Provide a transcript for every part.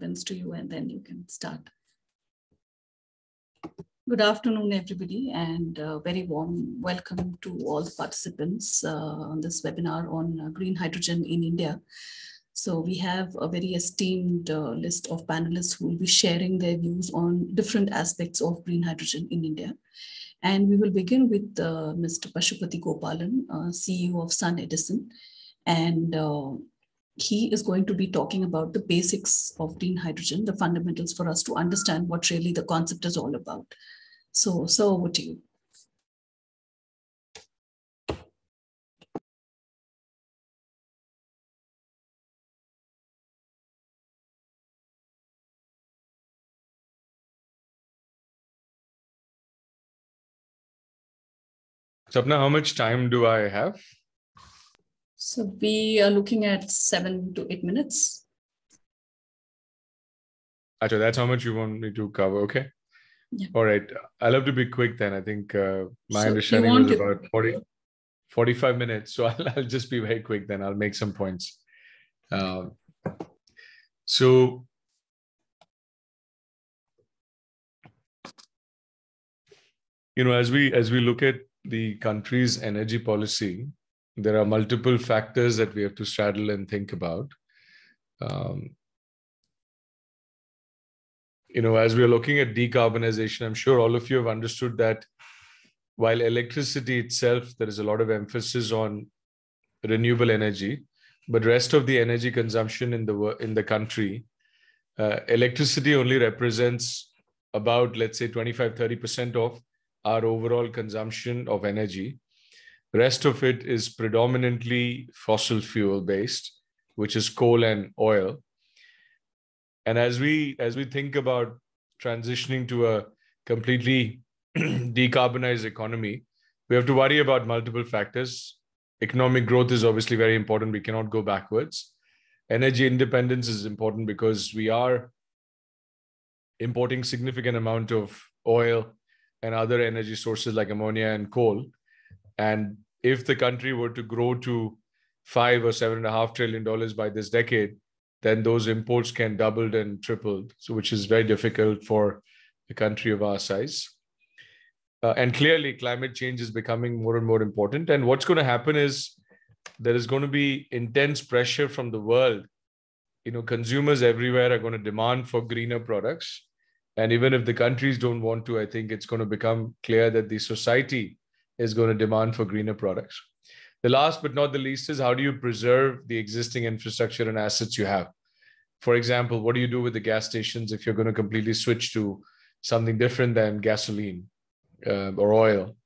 participants to you and then you can start. Good afternoon, everybody, and a very warm welcome to all the participants uh, on this webinar on uh, green hydrogen in India. So we have a very esteemed uh, list of panelists who will be sharing their views on different aspects of green hydrogen in India. And we will begin with uh, Mr. Pasupathy Gopalan, uh, CEO of SunEdison. And uh, he is going to be talking about the basics of green hydrogen, the fundamentals for us to understand what really the concept is all about. So, so over to you. Sapna, how much time do I have? So we are looking at seven to eight minutes. Actually, that's how much you want me to cover. Okay. Yeah. All right. I'll have to be quick then. I think uh, my So understanding was to- about 40, 45 minutes. So I'll, I'll just be very quick then. I'll make some points. Um, so you know as we as we look at the country's energy policy there are multiple factors that we have to straddle and think about. Um, you know as we are looking at decarbonization i'm sure all of you have understood that while electricity itself there is a lot of emphasis on renewable energy but rest of the energy consumption in the in the country uh, electricity only represents about let's say 25 30% of our overall consumption of energy rest of it is predominantly fossil fuel based which is coal and oil. And as we as we think about transitioning to a completely decarbonized economy we have to worry about multiple factors. Economic growth is obviously very important. We cannot go backwards. Energy independence is important because we are importing significant amount of oil and other energy sources like ammonia and coal and if the country were to grow to five or seven and a half trillion dollars by this decade then those imports can doubled and tripled so which is very difficult for a country of our size. Uh, and clearly climate change is becoming more and more important. And what's going to happen is there is going to be intense pressure from the world. You know consumers everywhere are going to demand for greener products. And even if the countries don't want to i think it's going to become clear that the society is going to demand for greener products. The last but not the least is how do you preserve the existing infrastructure and assets you have? For example what do you do with the gas stations if you're going to completely switch to something different than gasoline uh, or oil?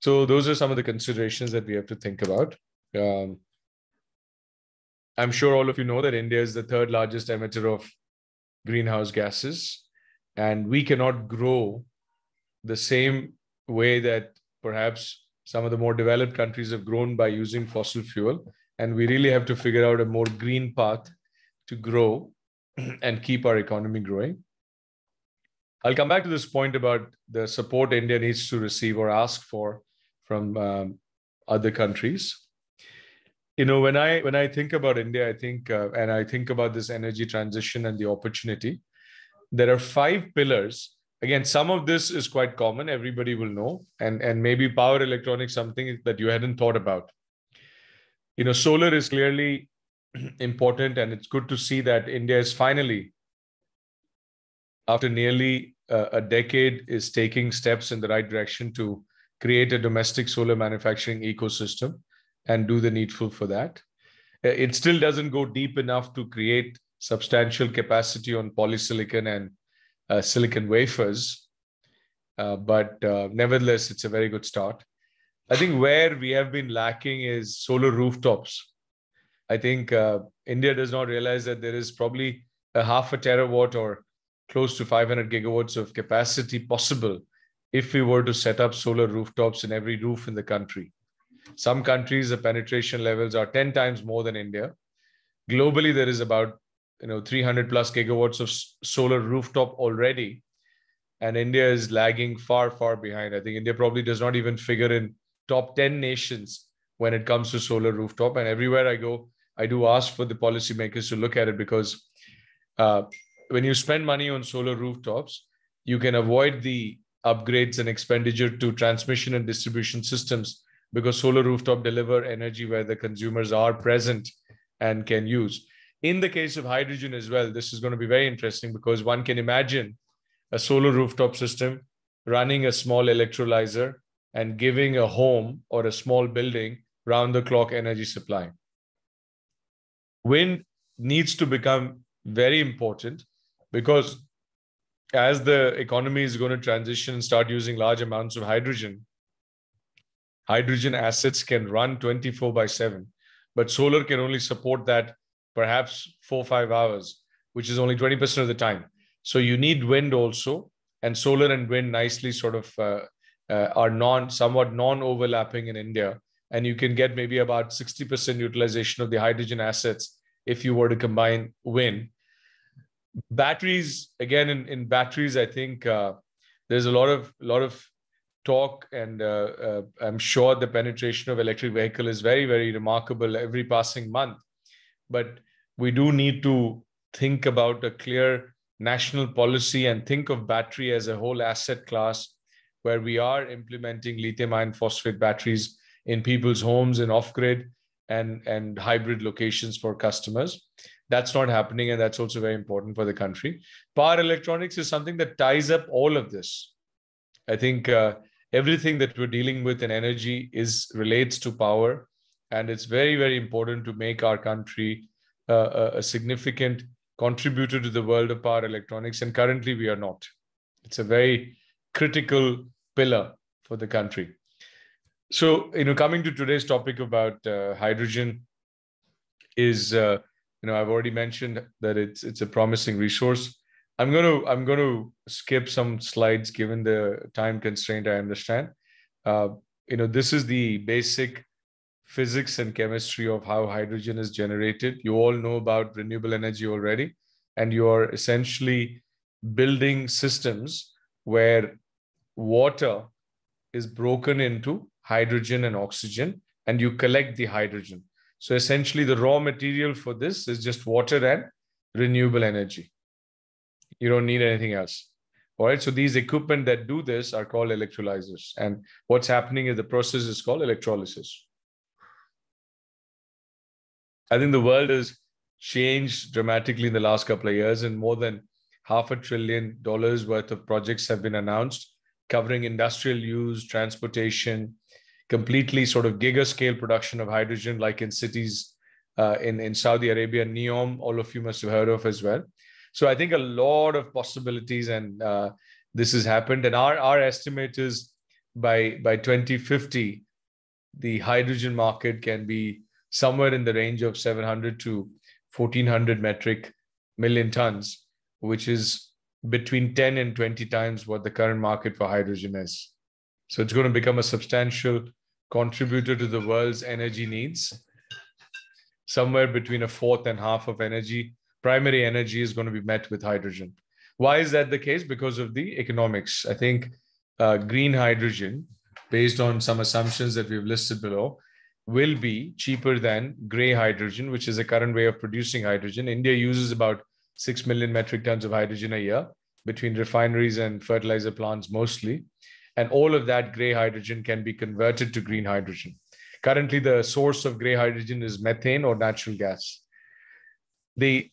So those are some of the considerations that we have to think about. Um, i'm sure all of you know that india is the third largest emitter of greenhouse gases and we cannot grow the same way that perhaps some of the more developed countries have grown by using fossil fuel. And we really have to figure out a more green path to grow and keep our economy growing. I'll come back to this point about the support india needs to receive or ask for from um, other countries. You know when i when i think about india i think uh, and i think about this energy transition and the opportunity there are five pillars again some of this is quite common. Everybody will know. And and maybe power electronics something that you hadn't thought about. You know solar is clearly important and it's good to see that india is finally after nearly uh, a decade is taking steps in the right direction to create a domestic solar manufacturing ecosystem and do the needful for that. Uh, It still doesn't go deep enough to create substantial capacity on polysilicon and silicon wafers. Uh, but uh, nevertheless, it's a very good start. I think where we have been lacking is solar rooftops. I think uh, India does not realize that there is probably a half a terawatt or close to 500 gigawatts of capacity possible if we were to set up solar rooftops in every roof in the country. Some countries, the penetration levels are 10 times more than India. Globally, there is about you know 300 plus gigawatts of solar rooftop already, and India is lagging far, far behind. I think India probably does not even figure in top 10 nations when it comes to solar rooftop. And everywhere I go, I do ask for the policymakers to look at it because uh, when you spend money on solar rooftops, you can avoid the upgrades and expenditure to transmission and distribution systems because solar rooftop deliver energy where the consumers are present and can use. In the case of hydrogen as well, this is going to be very interesting because one can imagine a solar rooftop system running a small electrolyzer and giving a home or a small building round the clock energy supply. Wind needs to become very important because as the economy is going to transition and start using large amounts of hydrogen, hydrogen assets can run 24 by 7, but solar can only support that perhaps four five hours, which is only 20% of the time. So you need wind also, and solar and wind nicely sort of uh, uh, are non somewhat non-overlapping in India, and you can get maybe about 60% utilization of the hydrogen assets if you were to combine wind. Batteries again in, in batteries i think uh, there's a lot of lot of talk and uh, uh, i'm sure the penetration of electric vehicle is very very remarkable every passing month but we do need to think about a clear national policy and think of battery as a whole asset class where we are implementing lithium ion phosphate batteries in people's homes and off grid and and hybrid locations for customers that's not happening, and that's also very important for the country. Power electronics is something that ties up all of this. I think uh, everything that we're dealing with in energy is relates to power, and it's very, very important to make our country uh, a significant contributor to the world of power electronics. And currently, we are not. It's a very critical pillar for the country. So, you know, coming to today's topic about uh, hydrogen is uh, you know i've already mentioned that it's it's a promising resource i'm going to i'm going to skip some slides given the time constraint i understand uh, you know this is the basic physics and chemistry of how hydrogen is generated you all know about renewable energy already and you are essentially building systems where water is broken into hydrogen and oxygen and you collect the hydrogen so essentially, the raw material for this is just water and renewable energy. You don't need anything else. All right. So these equipment that do this are called electrolyzers. And what's happening is the process is called electrolysis. I think the world has changed dramatically in the last couple of years, and more than half a trillion dollars worth of projects have been announced covering industrial use, transportation, completely sort of giga scale production of hydrogen, like in cities uh, in, in Saudi Arabia, NEOM, all of you must have heard of as well. So I think a lot of possibilities and uh, this has happened. And our, our estimate is by, by 2050, the hydrogen market can be somewhere in the range of 700 to 1400 metric million tons, which is between 10 and 20 times what the current market for hydrogen is. So it's going to become a substantial contributor to the world's energy needs. Somewhere between a fourth and half of energy, primary energy is going to be met with hydrogen. Why is that the case? Because of the economics. I think uh, green hydrogen, based on some assumptions that we've listed below, will be cheaper than gray hydrogen, which is the current way of producing hydrogen. India uses about 6 million metric tons of hydrogen a year between refineries and fertilizer plants mostly. And all of that gray hydrogen can be converted to green hydrogen. Currently, the source of gray hydrogen is methane or natural gas. The,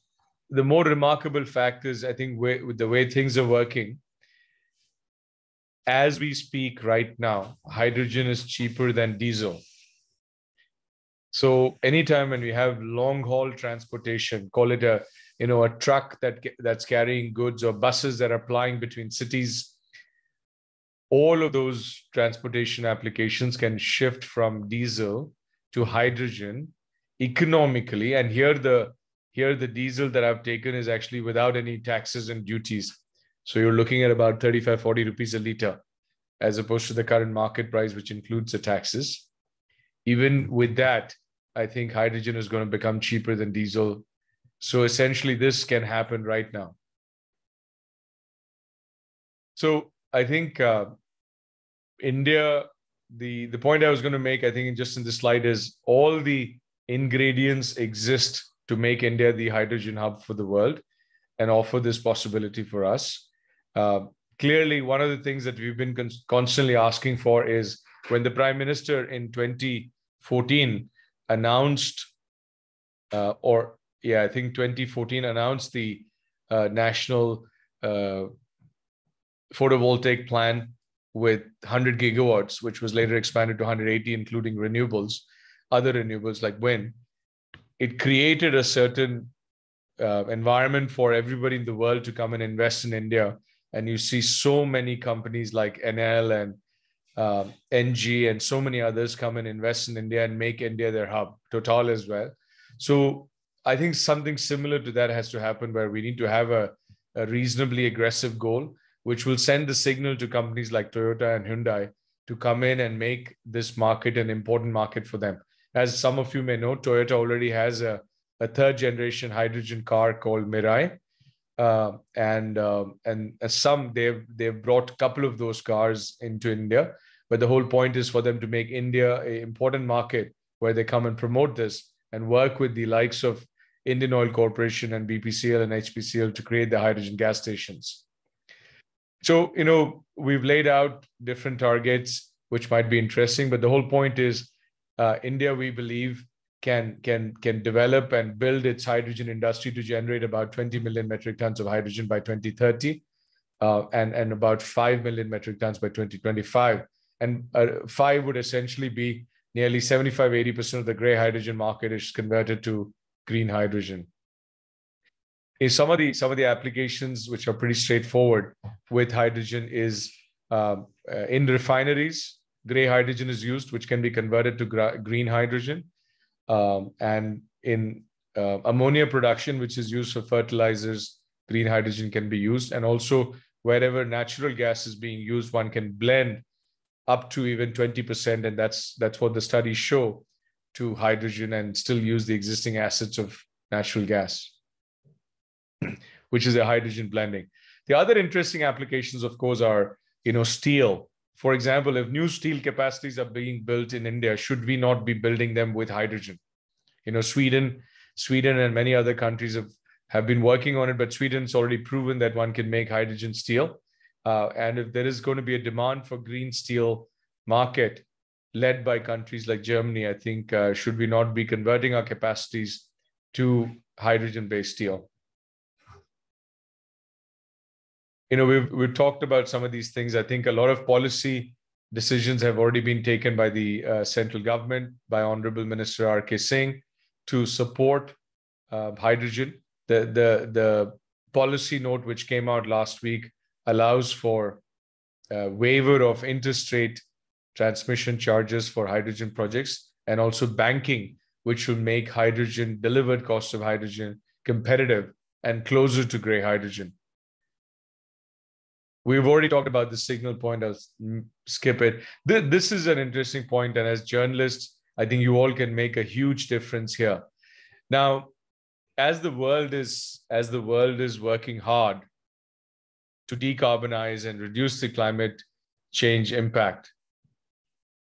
the more remarkable fact is, I think, with the way things are working, as we speak right now, hydrogen is cheaper than diesel. So anytime when we have long haul transportation, call it a you know a truck that that's carrying goods or buses that are plying between cities all of those transportation applications can shift from diesel to hydrogen economically. And here the here the diesel that i've taken is actually without any taxes and duties. So you're looking at about 35 40 rupees a liter as opposed to the current market price which includes the taxes even with that i think hydrogen is going to become cheaper than diesel so essentially this can happen right now so I think uh, India, the the point I was going to make, I think, just in this slide is all the ingredients exist to make India the hydrogen hub for the world. and offer this possibility for us. Uh, clearly, one of the things that we've been con- constantly asking for is when the Prime Minister in 2014 announced, uh, or yeah, I think 2014 announced the uh, national uh, photovoltaic plan with 100 gigawatts, which was later expanded to 180, including renewables, other renewables like wind. It created a certain uh, environment for everybody in the world to come and invest in India. And you see so many companies like Enel and uh, ENGIE and so many others come and invest in India and make India their hub, Total as well. So I think something similar to that has to happen where we need to have a, a reasonably aggressive goal, which will send the signal to companies like Toyota and Hyundai to come in and make this market an important market for them. As some of you may know, Toyota already has a a third generation hydrogen car called Mirai. Uh, and um, and some they've they've brought a couple of those cars into India, but the whole point is for them to make India an important market where they come and promote this and work with the likes of Indian Oil Corporation and BPCL and HPCL to create the hydrogen gas stations. So you know we've laid out different targets which might be interesting, but the whole point is uh, India we believe can can can develop and build its hydrogen industry to generate about 20 million metric tons of hydrogen by 2030 uh, and and about 5 million metric tons by 2025 and uh, 5 would essentially be nearly 75 80% of the gray hydrogen market is converted to green hydrogen in some of the some of the applications which are pretty straightforward with hydrogen is um, uh, in refineries gray hydrogen is used which can be converted to gra- green hydrogen um, and in uh, ammonia production, which is used for fertilizers, green hydrogen can be used. And also, wherever natural gas is being used, one can blend up to even 20%. And that's, that's what the studies show to hydrogen and still use the existing assets of natural gas, which is a hydrogen blending. The other interesting applications, of course, are you know steel for example, if new steel capacities are being built in India, should we not be building them with hydrogen? You know, Sweden, Sweden and many other countries have, have been working on it, but Sweden's already proven that one can make hydrogen steel. Uh, and if there is going to be a demand for green steel market led by countries like Germany, I think uh, should we not be converting our capacities to hydrogen-based steel? you know we've we've talked about some of these things i think a lot of policy decisions have already been taken by the uh, central government by honorable minister rk singh to support uh, hydrogen the the the policy note which came out last week allows for uh, waiver of interest rate transmission charges for hydrogen projects and also banking which will make hydrogen delivered cost of hydrogen competitive and closer to gray hydrogen We've already talked about the signal point. I'll skip it. This is an interesting point, and as journalists, I think you all can make a huge difference here. Now, as the world is as the world is working hard to decarbonize and reduce the climate change impact,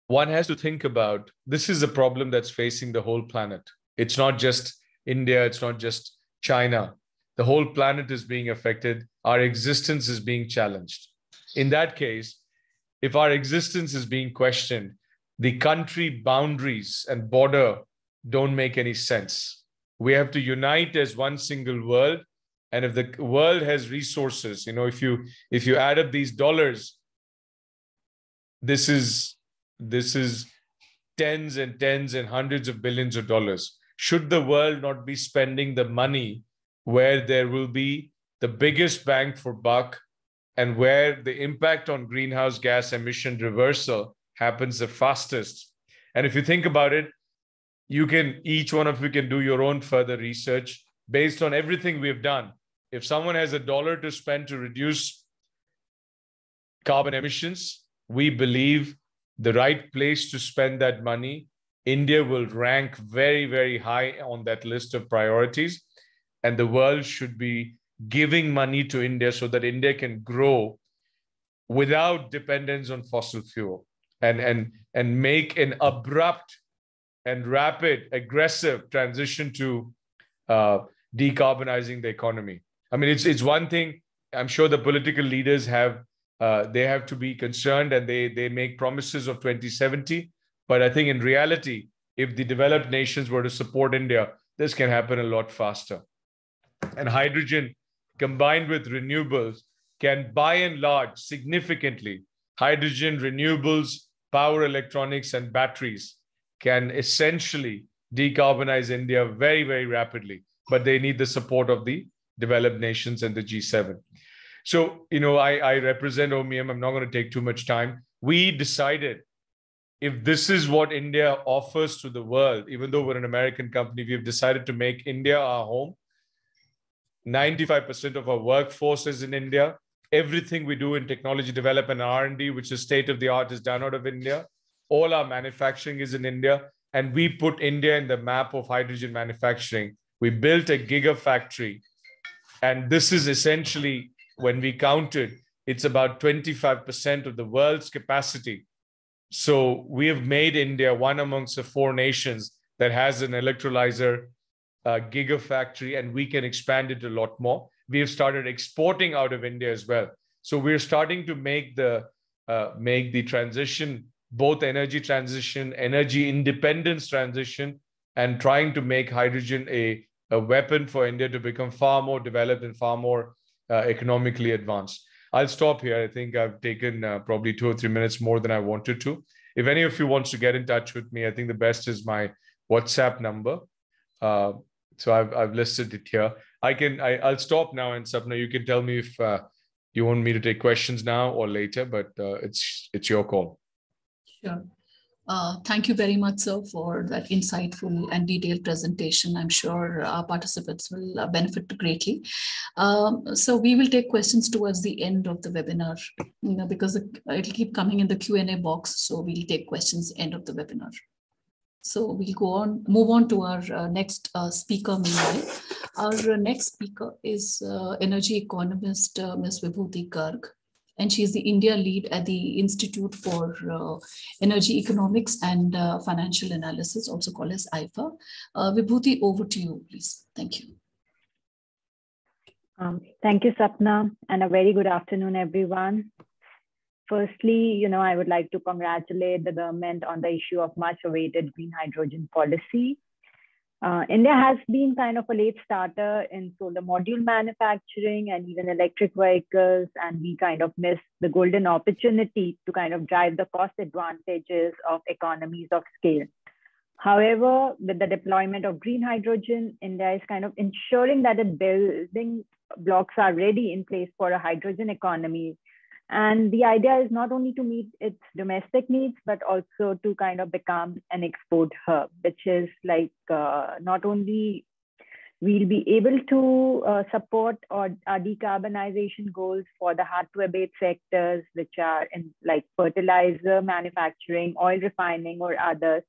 one has to think about this is a problem that's facing the whole planet. It's not just India, it's not just China. The whole planet is being affected our existence is being challenged. In that case, if our existence is being questioned, the country boundaries and border don't make any sense. We have to unite as one single world. And if the world has resources, you know, if you if you add up these dollars, this is this is tens and tens and hundreds of billions of dollars. Should the world not be spending the money where there will be the biggest bang for buck and where the impact on greenhouse gas emission reversal happens the fastest. And if you think about it, you can each one of you can do your own further research based on everything we've done. If someone has a dollar to spend to reduce carbon emissions, we believe the right place to spend that money, India will rank very, very high on that list of priorities. And the world should be giving money to India so that India can grow without dependence on fossil fuel and, and, and make an abrupt and rapid, aggressive transition to uh, decarbonizing the economy. I mean, it's it's one thing. I'm sure the political leaders have uh, they have to be concerned and they they make promises of 2070. But I think in reality, if the developed nations were to support India, this can happen a lot faster. And hydrogen combined with renewables can by and large significantly hydrogen renewables power electronics and batteries can essentially decarbonize india very very rapidly but they need the support of the developed nations and the g7 so you know i, I represent Ohmium i'm not going to take too much time we decided if this is what india offers to the world even though we're an american company we've decided to make india our home 95% of our workforce is in India. Everything we do in technology development and R&D, which is state of the art, is done out of India. All our manufacturing is in India. And we put India in the map of hydrogen manufacturing. We built a gigafactory. And this is essentially, when we counted, it's about 25% of the world's capacity. So we have made India one amongst the four nations that has an electrolyzer uh, gigafactory and we can expand it a lot more. We have started exporting out of India as well. So we're starting to make the uh, make the transition, both energy transition, energy independence transition, and trying to make hydrogen a, a weapon for India to become far more developed and far more uh, economically advanced. I'll stop here. I think I've taken uh, probably two or three minutes more than I wanted to. If any of you wants to get in touch with me, I think the best is my WhatsApp number. Uh, so I've, I've listed it here. I can, I, I'll stop now and Sapna, you can tell me if uh, you want me to take questions now or later, but uh, it's, it's your call. Sure. Uh, thank you very much, sir, for that insightful and detailed presentation. I'm sure our participants will uh, benefit greatly. Um, so we will take questions towards the end of the webinar, you know, because it'll keep coming in the Q&A box. So we'll take questions end of the webinar. So we'll go on, move on to our uh, next uh, speaker meanwhile. Our next speaker is uh, energy economist Ms. Vibhuti Garg, and she is the India lead at the Institute for uh, Energy Economics and Financial Analysis, also called as IFA. Vibhuti, over to you, please. Thank you. Um, thank you, Sapna, and a very good afternoon, everyone. Firstly, you know, I would like to congratulate the government on the issue of much awaited green hydrogen policy. Uh, India has been kind of a late starter in solar module manufacturing and even electric vehicles, and we kind of missed the golden opportunity to kind of drive the cost advantages of economies of scale. However, with the deployment of green hydrogen, India is kind of ensuring that the building blocks are ready in place for a hydrogen economy and the idea is not only to meet its domestic needs, but also to kind of become an export hub, which is like uh, not only we'll be able to uh, support our, our decarbonization goals for the hard to abate sectors, which are in like fertilizer manufacturing, oil refining, or others.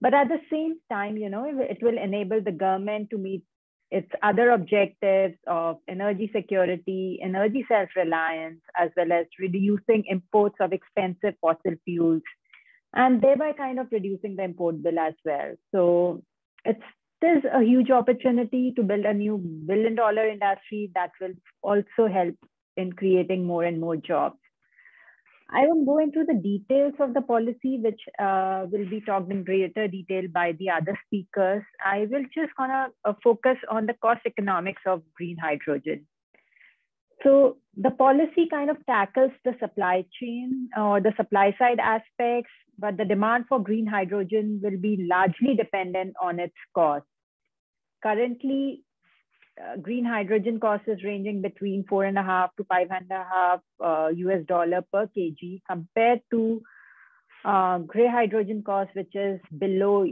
But at the same time, you know, it will enable the government to meet its other objectives of energy security, energy self-reliance, as well as reducing imports of expensive fossil fuels, and thereby kind of reducing the import bill as well. So it's there's a huge opportunity to build a new billion dollar industry that will also help in creating more and more jobs. I won't go into the details of the policy, which uh, will be talked in greater detail by the other speakers. I will just gonna uh, focus on the cost economics of green hydrogen. So the policy kind of tackles the supply chain or the supply side aspects, but the demand for green hydrogen will be largely dependent on its cost. Currently, uh, green hydrogen cost is ranging between four and a half to five and a half uh, US dollar per kg compared to uh, gray hydrogen cost, which is below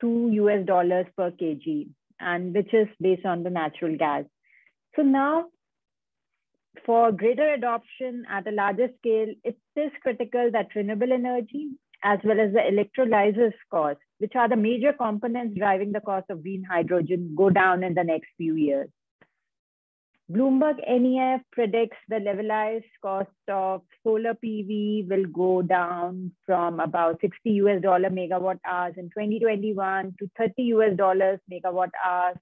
two US dollars per kg, and which is based on the natural gas. So now, for greater adoption at a larger scale, it is critical that renewable energy as well as the electrolyzers cost, which are the major components driving the cost of green hydrogen, go down in the next few years. Bloomberg NEF predicts the levelized cost of solar PV will go down from about 60 US dollar megawatt hours in 2021 to 30 US dollars megawatt hours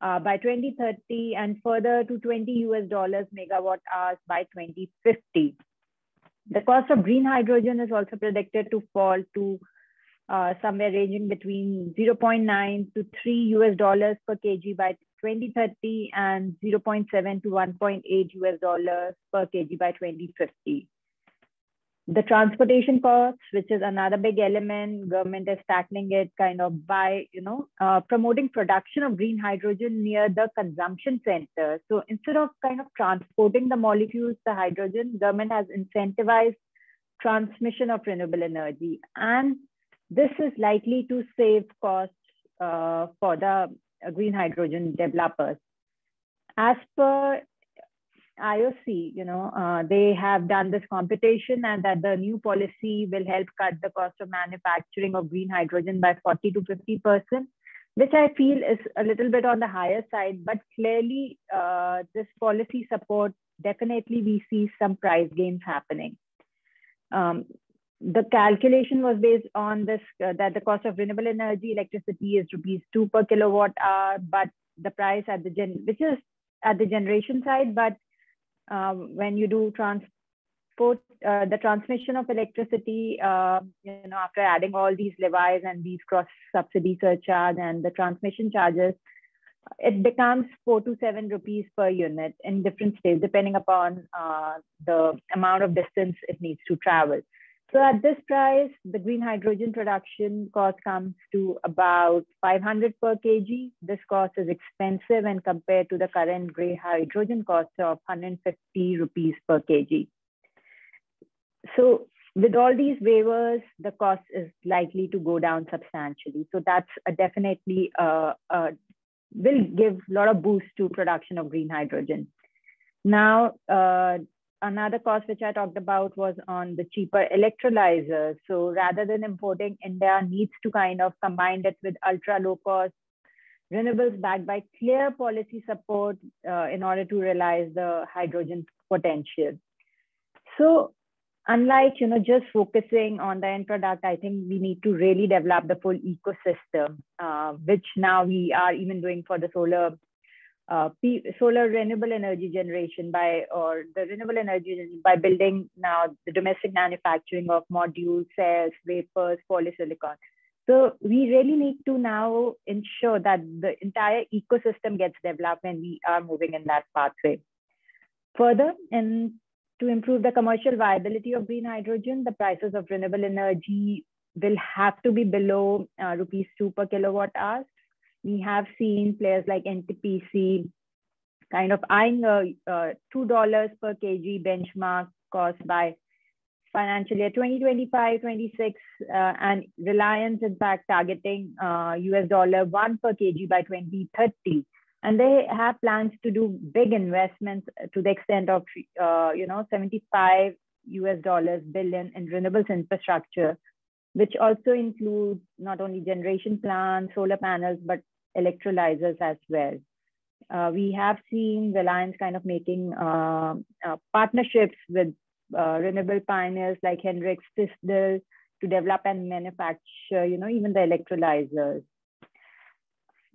uh, by 2030 and further to 20 US dollars megawatt hours by 2050. The cost of green hydrogen is also predicted to fall to uh, somewhere ranging between 0.9 to 3 US dollars per kg by 2030 and 0.7 to 1.8 US dollars per kg by 2050 the transportation costs, which is another big element, government is tackling it kind of by, you know, uh, promoting production of green hydrogen near the consumption center. So instead of kind of transporting the molecules, the hydrogen, government has incentivized transmission of renewable energy. And this is likely to save costs uh, for the green hydrogen developers. As per IOC, you know, uh, they have done this computation and that the new policy will help cut the cost of manufacturing of green hydrogen by 40 to 50%, which I feel is a little bit on the higher side, but clearly uh, this policy support, definitely we see some price gains happening. Um, the calculation was based on this, uh, that the cost of renewable energy electricity is rupees two per kilowatt hour, but the price at the gen, which is at the generation side, but uh, when you do transport, uh, the transmission of electricity, uh, you know, after adding all these levies and these cross subsidy surcharge and the transmission charges, it becomes four to seven rupees per unit in different states, depending upon uh, the amount of distance it needs to travel. So at this price, the green hydrogen production cost comes to about 500 per kg. This cost is expensive and compared to the current gray hydrogen cost of 150 rupees per kg. So with all these waivers, the cost is likely to go down substantially. So that's a definitely uh, uh, will give a lot of boost to production of green hydrogen. Now, uh, another cost which I talked about was on the cheaper electrolyzers. So rather than importing, India needs to kind of combine it with ultra low cost renewables backed by clear policy support uh, in order to realize the hydrogen potential. So unlike you know just focusing on the end product, I think we need to really develop the full ecosystem, uh, which now we are even doing for the solar uh, solar renewable energy generation by or the renewable energy by building now the domestic manufacturing of modules, cells, wafers, polysilicon. So we really need to now ensure that the entire ecosystem gets developed and we are moving in that pathway. Further, and to improve the commercial viability of green hydrogen, the prices of renewable energy will have to be below uh, rupees 2 per kilowatt hour we have seen players like NTPC kind of eyeing a, a $2 per kg benchmark cost by financial year 2025 26 uh, and reliance in fact targeting uh, us dollar 1 per kg by 2030 and they have plans to do big investments to the extent of uh, you know 75 us dollars billion in renewables infrastructure which also includes not only generation plants solar panels but electrolyzers as well. Uh, we have seen Reliance kind of making uh, uh, partnerships with uh, renewable pioneers like Henrik Stiesdal to develop and manufacture, you know, even the electrolyzers.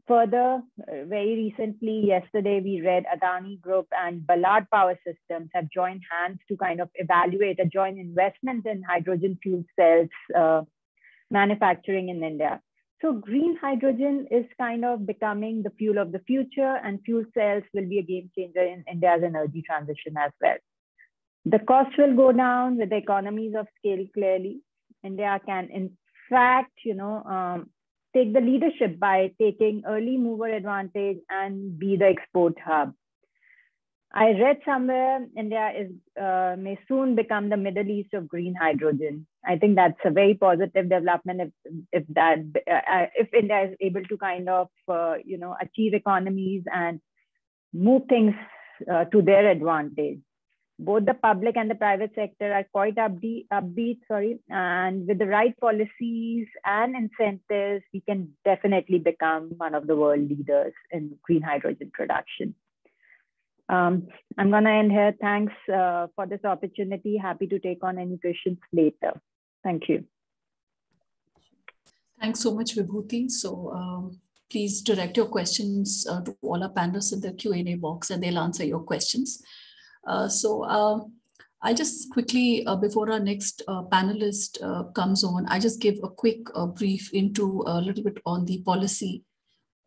Further, uh, very recently, yesterday, we read Adani Group and Ballard Power Systems have joined hands to kind of evaluate a joint investment in hydrogen fuel cells uh, manufacturing in India. So green hydrogen is kind of becoming the fuel of the future and fuel cells will be a game changer in India's energy transition as well. The cost will go down with the economies of scale clearly. India can in fact, you know, um, take the leadership by taking early mover advantage and be the export hub. I read somewhere India is uh, may soon become the Middle East of green hydrogen. I think that's a very positive development if if that uh, if India is able to kind of uh, you know achieve economies and move things uh, to their advantage. Both the public and the private sector are quite upbeat, upbeat, sorry, and with the right policies and incentives, we can definitely become one of the world leaders in green hydrogen production. Um, I'm going to end here. Thanks uh, for this opportunity. Happy to take on any questions later. Thank you. Thanks so much, Vibhuti. So um, please direct your questions uh, to all our panelists in the Q&A box and they'll answer your questions. Uh, so uh, I just quickly, uh, before our next uh, panelist uh, comes on, I just give a quick brief into a little bit on the policy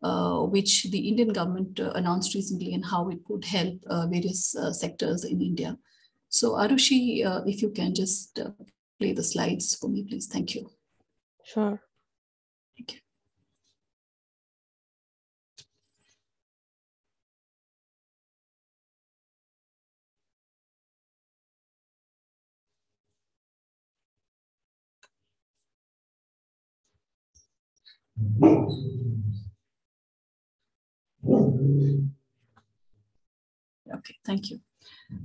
which the Indian government announced recently and how it could help various sectors in India. So Arushi, if you can just play the slides for me, please. Thank you. Sure. Thank you. Okay, thank you.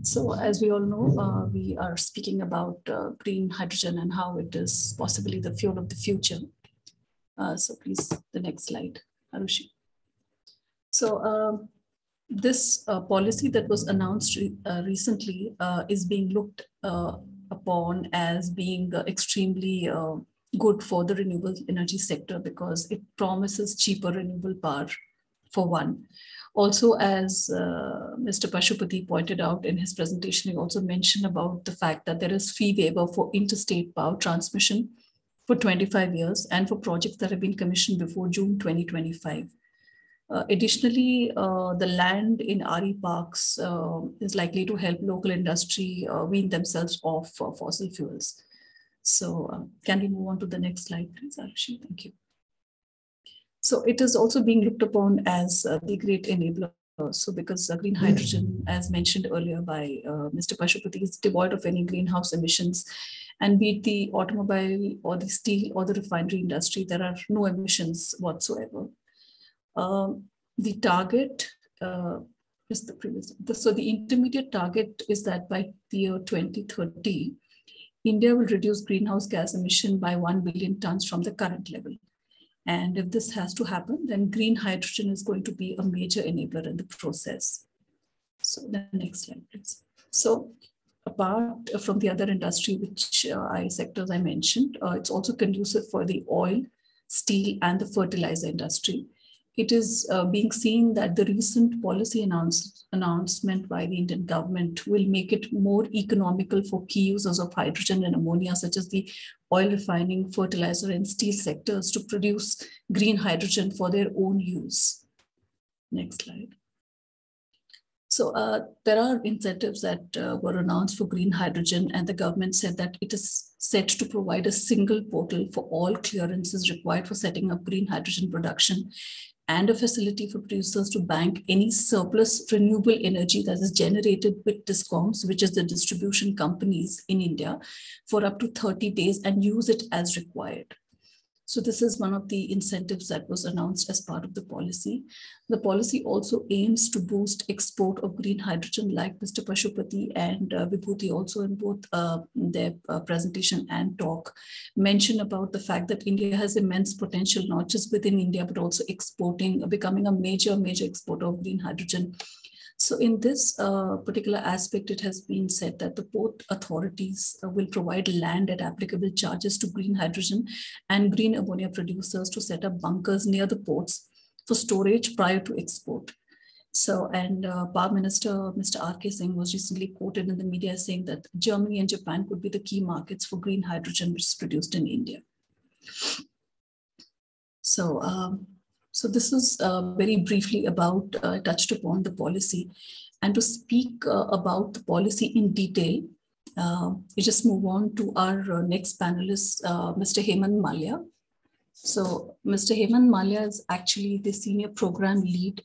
So as we all know, uh, we are speaking about uh, green hydrogen and how it is possibly the fuel of the future. Uh, so please, the next slide, Arushi. So um, this uh, policy that was announced re uh, recently uh, is being looked upon as being extremely good for the renewable energy sector because it promises cheaper renewable power for one. Also, as uh, Mr. Pasupathy pointed out in his presentation, he also mentioned about the fact that there is fee waiver for interstate power transmission for 25 years and for projects that have been commissioned before June 2025. Uh, additionally, uh, the land in RE parks uh, is likely to help local industry uh, wean themselves off fossil fuels. So uh, can we move on to the next slide, please, Arushi? Thank you. So it is also being looked upon as uh, the great enabler. So because uh, green hydrogen, as mentioned earlier by uh, Mr. Pasupathy, is devoid of any greenhouse emissions. And be it the automobile or the steel or the refinery industry, there are no emissions whatsoever. Um, the target uh, is the previous. So the intermediate target is that by the year 2030, India will reduce greenhouse gas emission by 1 billion tons from the current level. And if this has to happen, then green hydrogen is going to be a major enabler in the process. So the next slide, please. So apart from the other industry, which uh, I sectors I mentioned, uh, it's also conducive for the oil, steel, and the fertilizer industry it is uh, being seen that the recent policy announce, announcement by the Indian government will make it more economical for key users of hydrogen and ammonia, such as the oil refining, fertilizer, and steel sectors to produce green hydrogen for their own use. Next slide. So uh, there are incentives that uh, were announced for green hydrogen, and the government said that it is set to provide a single portal for all clearances required for setting up green hydrogen production and a facility for producers to bank any surplus renewable energy that is generated with DISCOMs, which is the distribution companies in India, for up to 30 days and use it as required. So this is one of the incentives that was announced as part of the policy. The policy also aims to boost export of green hydrogen like Mr. Pasupathy and uh, Vibhuti also in both uh, their uh, presentation and talk mentioned about the fact that India has immense potential, not just within India, but also exporting, becoming a major, major exporter of green hydrogen so in this uh, particular aspect, it has been said that the port authorities uh, will provide land at applicable charges to green hydrogen and green ammonia producers to set up bunkers near the ports for storage prior to export. So, and uh, Power Minister Mr. R.K. Singh was recently quoted in the media saying that Germany and Japan could be the key markets for green hydrogen, which is produced in India. So, um, so this is uh, very briefly about, uh, touched upon the policy. And to speak uh, about the policy in detail, uh, we just move on to our uh, next panelist, uh, Mr. Hemant Mallya. So Mr. Hemant Mallya is actually the senior program lead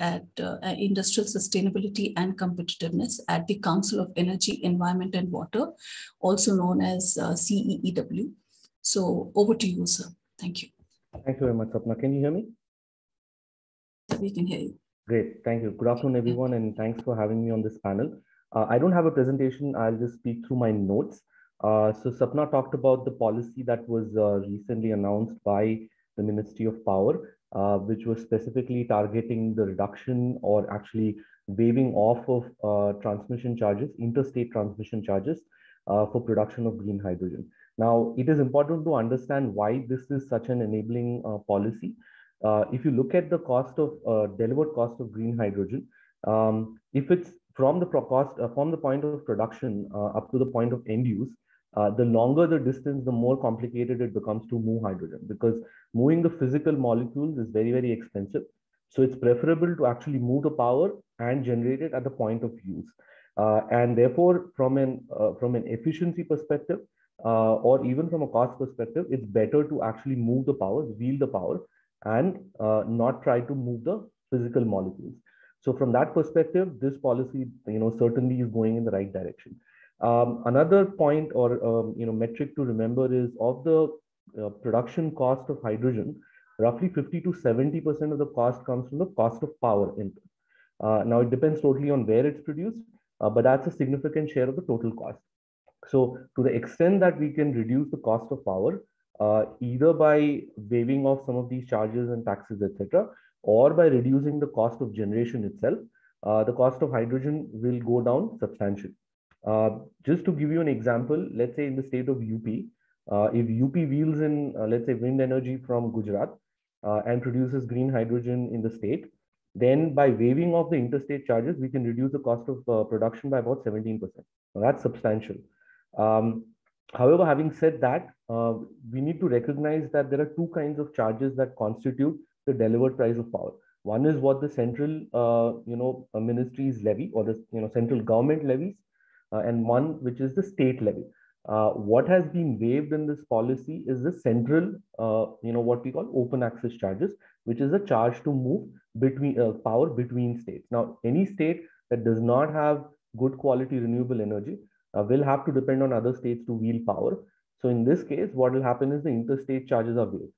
at Industrial Sustainability and Competitiveness at the Council of Energy, Environment and Water, also known as CEEW. So over to you, sir. Thank you. Thank you very much, Sapna. Can you hear me? We can hear you. Great. Thank you. Good afternoon, everyone, and thanks for having me on this panel. Uh, I don't have a presentation. I'll just speak through my notes. Uh, so Sapna talked about the policy that was uh, recently announced by the Ministry of Power, uh, which was specifically targeting the reduction or actually waiving off of uh, transmission charges, interstate transmission charges uh, for production of green hydrogen. Now, it is important to understand why this is such an enabling uh, policy. uh, if you look at the cost of uh, delivered cost of green hydrogen, um, if it's from the cost uh, from the point of production uh, up to the point of end use, uh, the longer the distance, the more complicated it becomes to move hydrogen because moving the physical molecules is very, very expensive. So it's preferable to actually move the power and generate it at the point of use. And therefore, from an, from an efficiency perspective, uh, or even from a cost perspective, it's better to actually move the power, wield the power, and uh, not try to move the physical molecules. So from that perspective, this policy, you know, certainly is going in the right direction. Um, another point or um, you know metric to remember is of the uh, production cost of hydrogen, roughly 50 to 70 percent of the cost comes from the cost of power input. Uh, now it depends totally on where it's produced, uh, but that's a significant share of the total cost. So to the extent that we can reduce the cost of power, uh, either by waiving off some of these charges and taxes, etc., or by reducing the cost of generation itself, uh, the cost of hydrogen will go down substantially. Uh, just to give you an example, let's say in the state of UP, uh, if UP wheels in, uh, let's say, wind energy from Gujarat uh, and produces green hydrogen in the state, then by waiving off the interstate charges, we can reduce the cost of production by about 17%. Now, that's substantial. Um, however, having said that, uh, we need to recognize that there are two kinds of charges that constitute the delivered price of power. One is what the central, you know, ministries levy or the you know central government levies, uh, and one which is the state levy. Uh, what has been waived in this policy is the central, uh, you know, what we call open access charges, which is a charge to move between uh, power between states. Now, any state that does not have good quality renewable energy uh, will have to depend on other states to wheel power. So in this case, what will happen is the interstate charges are waived.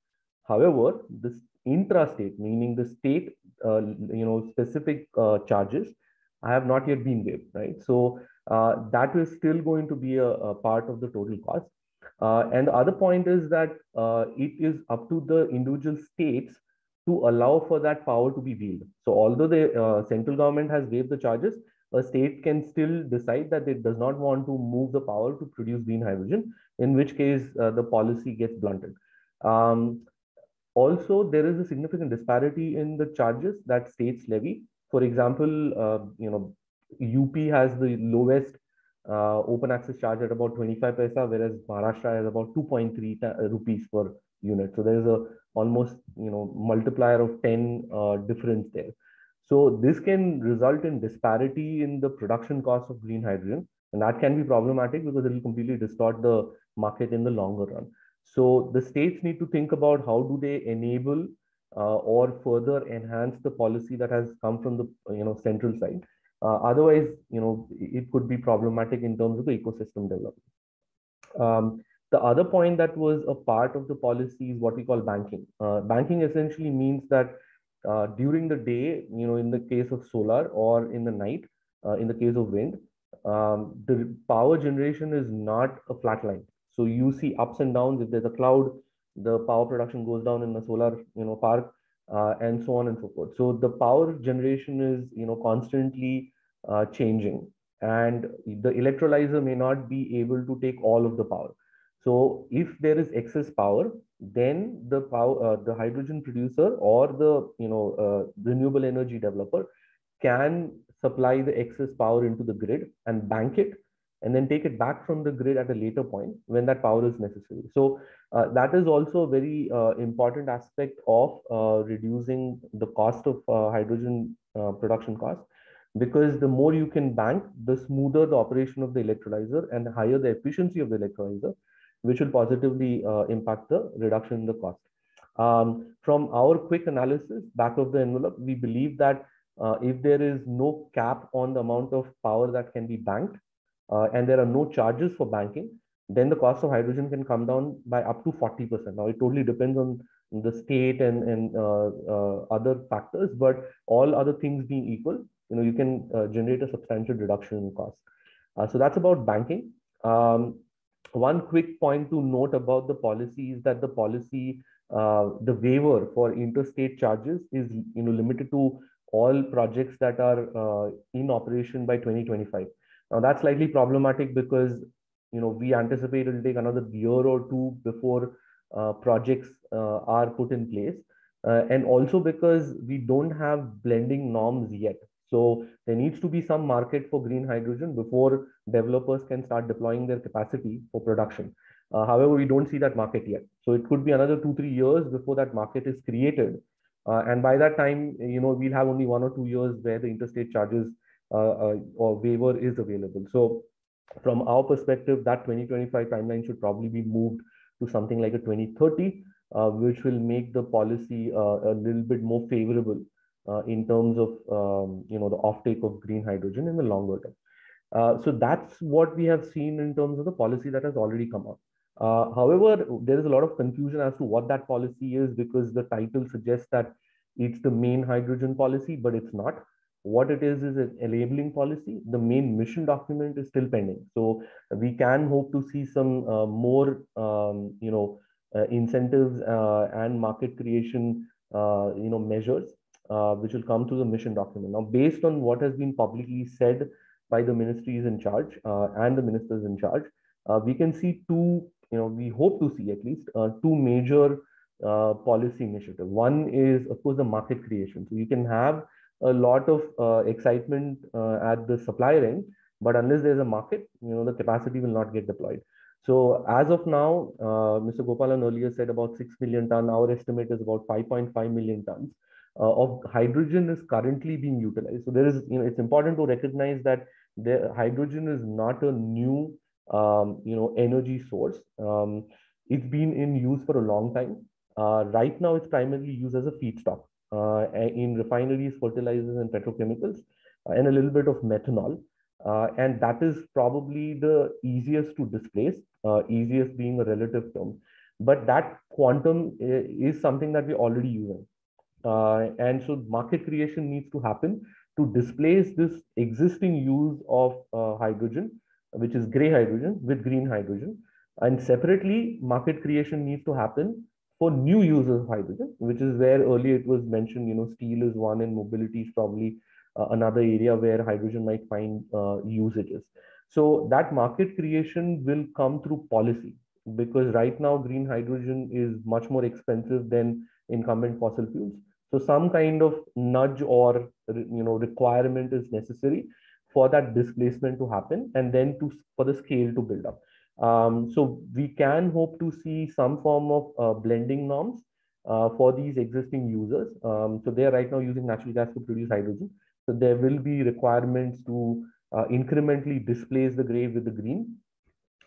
However, this intrastate, meaning the state, uh, you know, specific charges, I have not yet been waived, right? So uh, that is still going to be a, a part of the total cost. Uh, and the other point is that uh, it is up to the individual states to allow for that power to be wheeled. So although the uh, central government has waived the charges, a state can still decide that it does not want to move the power to produce green hydrogen, in which case uh, the policy gets blunted. Um, also, there is a significant disparity in the charges that states levy. For example, uh, you know, UP has the lowest uh, open access charge at about 25 paisa, whereas Maharashtra has about 2.3 uh, rupees per unit. So there is a almost you know multiplier of 10 uh, difference there. So this can result in disparity in the production cost of green hydrogen, and that can be problematic because it will completely distort the market in the longer run. So the states need to think about how do they enable uh, or further enhance the policy that has come from the you know central side uh, otherwise, you know, it could be problematic in terms of the ecosystem development. Um, the other point that was a part of the policy is what we call banking. Uh, banking essentially means that uh, during the day, you know, in the case of solar or in the night, uh, in the case of wind, um, the power generation is not a flat line. So you see ups and downs. If there's a cloud, the power production goes down in the solar, you know, park uh, and so on and so forth. So the power generation is you know constantly uh, changing, and the electrolyzer may not be able to take all of the power. So if there is excess power, then the power, uh, the hydrogen producer or the you know uh, renewable energy developer can supply the excess power into the grid and bank it and then take it back from the grid at a later point when that power is necessary. So uh, that is also a very uh, important aspect of uh, reducing the cost of uh, hydrogen uh, production cost because the more you can bank, the smoother the operation of the electrolyzer and the higher the efficiency of the electrolyzer, which will positively uh, impact the reduction in the cost. Um, from our quick analysis, back of the envelope, we believe that if there is no cap on the amount of power that can be banked, uh, and there are no charges for banking, then the cost of hydrogen can come down by up to 40%. Now, it totally depends on the state and, and uh, uh, other factors, but all other things being equal, you know, you can uh, generate a substantial reduction in cost. Uh, so that's about banking. Um, one quick point to note about the policy is that the policy, uh, the waiver for interstate charges is you know limited to all projects that are in operation by 2025. Now that's slightly problematic because you know we anticipate it will take another year or two before uh, projects uh, are put in place. uh, and also because we don't have blending norms yet. So there needs to be some market for green hydrogen before developers can start deploying their capacity for production. Uh, however, we don't see that market yet. So it could be another two, three years before that market is created. Uh, and by that time, you know, we'll have only one or two years where the interstate charges uh, uh or waiver is available. So from our perspective, that 2025 timeline should probably be moved to something like a 2030, uh, which will make the policy uh, a little bit more favorable uh, in terms of um, you know the offtake of green hydrogen in the longer term. Uh, so that's what we have seen in terms of the policy that has already come out. Uh, however, there is a lot of confusion as to what that policy is because the title suggests that it's the main hydrogen policy, but it's not. What it is is an enabling policy. The main mission document is still pending. So we can hope to see some uh, more, um, you know, uh, incentives uh, and market creation, uh, you know, measures uh, which will come through the mission document. Now, based on what has been publicly said by the ministries in charge uh, and the ministers in charge, uh, we can see two, you know, we hope to see at least two major policy initiatives. One is, of course, the market creation. So you can have a lot of uh, excitement uh, at the supplier end, but unless there's a market, you know, the capacity will not get deployed. So as of now, uh, Mr. Gopalan earlier said about 6 million ton. Our estimate is about 5.5 million tons of hydrogen is currently being utilized. So there is, you know, it's important to recognize that the hydrogen is not a new, um, you know, energy source. Um, it's been in use for a long time. Uh, right now, it's primarily used as a feedstock uh, in refineries, fertilizers, and petrochemicals, uh, and a little bit of methanol. Uh, and that is probably the easiest to displace, easiest being a relative term. But that quantum is something that we're already using. And so market creation needs to happen to displace this existing use of hydrogen, which is gray hydrogen with green hydrogen. And separately, market creation needs to happen for new uses of hydrogen, which is where earlier it was mentioned, you know, steel is one and mobility is probably uh, another area where hydrogen might find uh, usages. So that market creation will come through policy because right now green hydrogen is much more expensive than incumbent fossil fuels. So some kind of nudge or you know requirement is necessary for that displacement to happen and then to for the scale to build up. Um, so we can hope to see some form of uh, blending norms uh, for these existing users. Um, so they're right now using natural gas to produce hydrogen. So there will be requirements to uh, incrementally displace the gray with the green,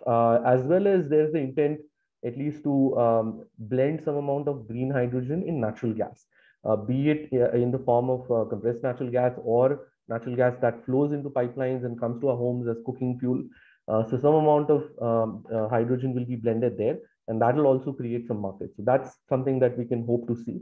uh, as well as there's the intent at least to um, blend some amount of green hydrogen in natural gas, uh, be it uh, in the form of compressed natural gas or natural gas that flows into pipelines and comes to our homes as cooking fuel. Uh, so some amount of um, uh, hydrogen will be blended there, and that will also create some market. So that's something that we can hope to see.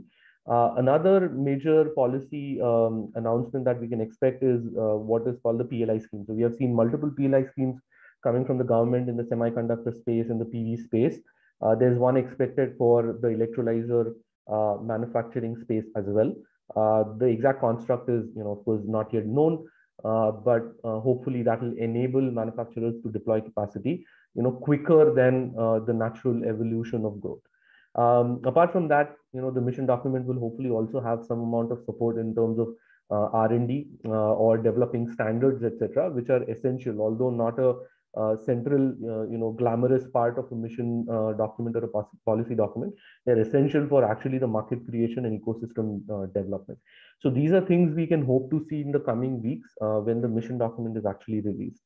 Uh, another major policy um, announcement that we can expect is uh, what is called the PLI scheme. So we have seen multiple PLI schemes coming from the government in the semiconductor space and the PV space. Uh, there's one expected for the electrolyzer uh, manufacturing space as well. Uh, the exact construct is, you know, of course, not yet known. Uh, but uh, hopefully that will enable manufacturers to deploy capacity, you know, quicker than uh, the natural evolution of growth. Um, apart from that, you know, the mission document will hopefully also have some amount of support in terms of uh, R&D or developing standards, etc., which are essential, although not a uh, central, uh, you know, glamorous part of a mission uh, document or a policy document. They're essential for actually the market creation and ecosystem uh, development. So these are things we can hope to see in the coming weeks uh, when the mission document is actually released.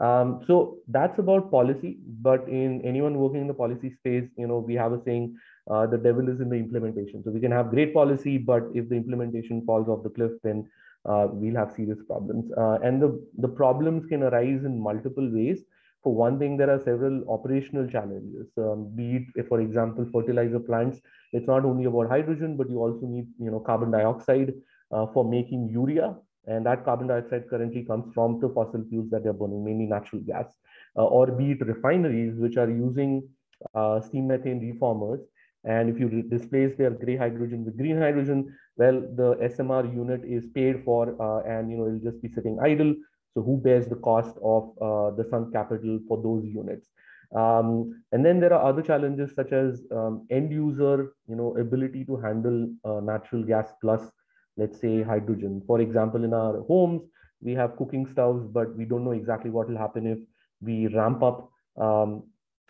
Um, so that's about policy. But in anyone working in the policy space, you know, we have a saying, uh, the devil is in the implementation. So we can have great policy, but if the implementation falls off the cliff, then uh, we'll have serious problems. Uh, and the, the problems can arise in multiple ways. For one thing, there are several operational challenges. Um, be it, for example, fertilizer plants. It's not only about hydrogen, but you also need, you know, carbon dioxide uh, for making urea. And that carbon dioxide currently comes from the fossil fuels that they're burning, mainly natural gas, uh, or be it refineries, which are using uh, steam methane reformers. And if you displace their gray hydrogen with green hydrogen, well, the SMR unit is paid for uh, and, you know, it'll just be sitting idle. So who bears the cost of uh, the sunk capital for those units? Um, and then there are other challenges such as um, end user, you know, ability to handle uh, natural gas plus, let's say, hydrogen. For example, in our homes, we have cooking stoves, but we don't know exactly what will happen if we ramp up um,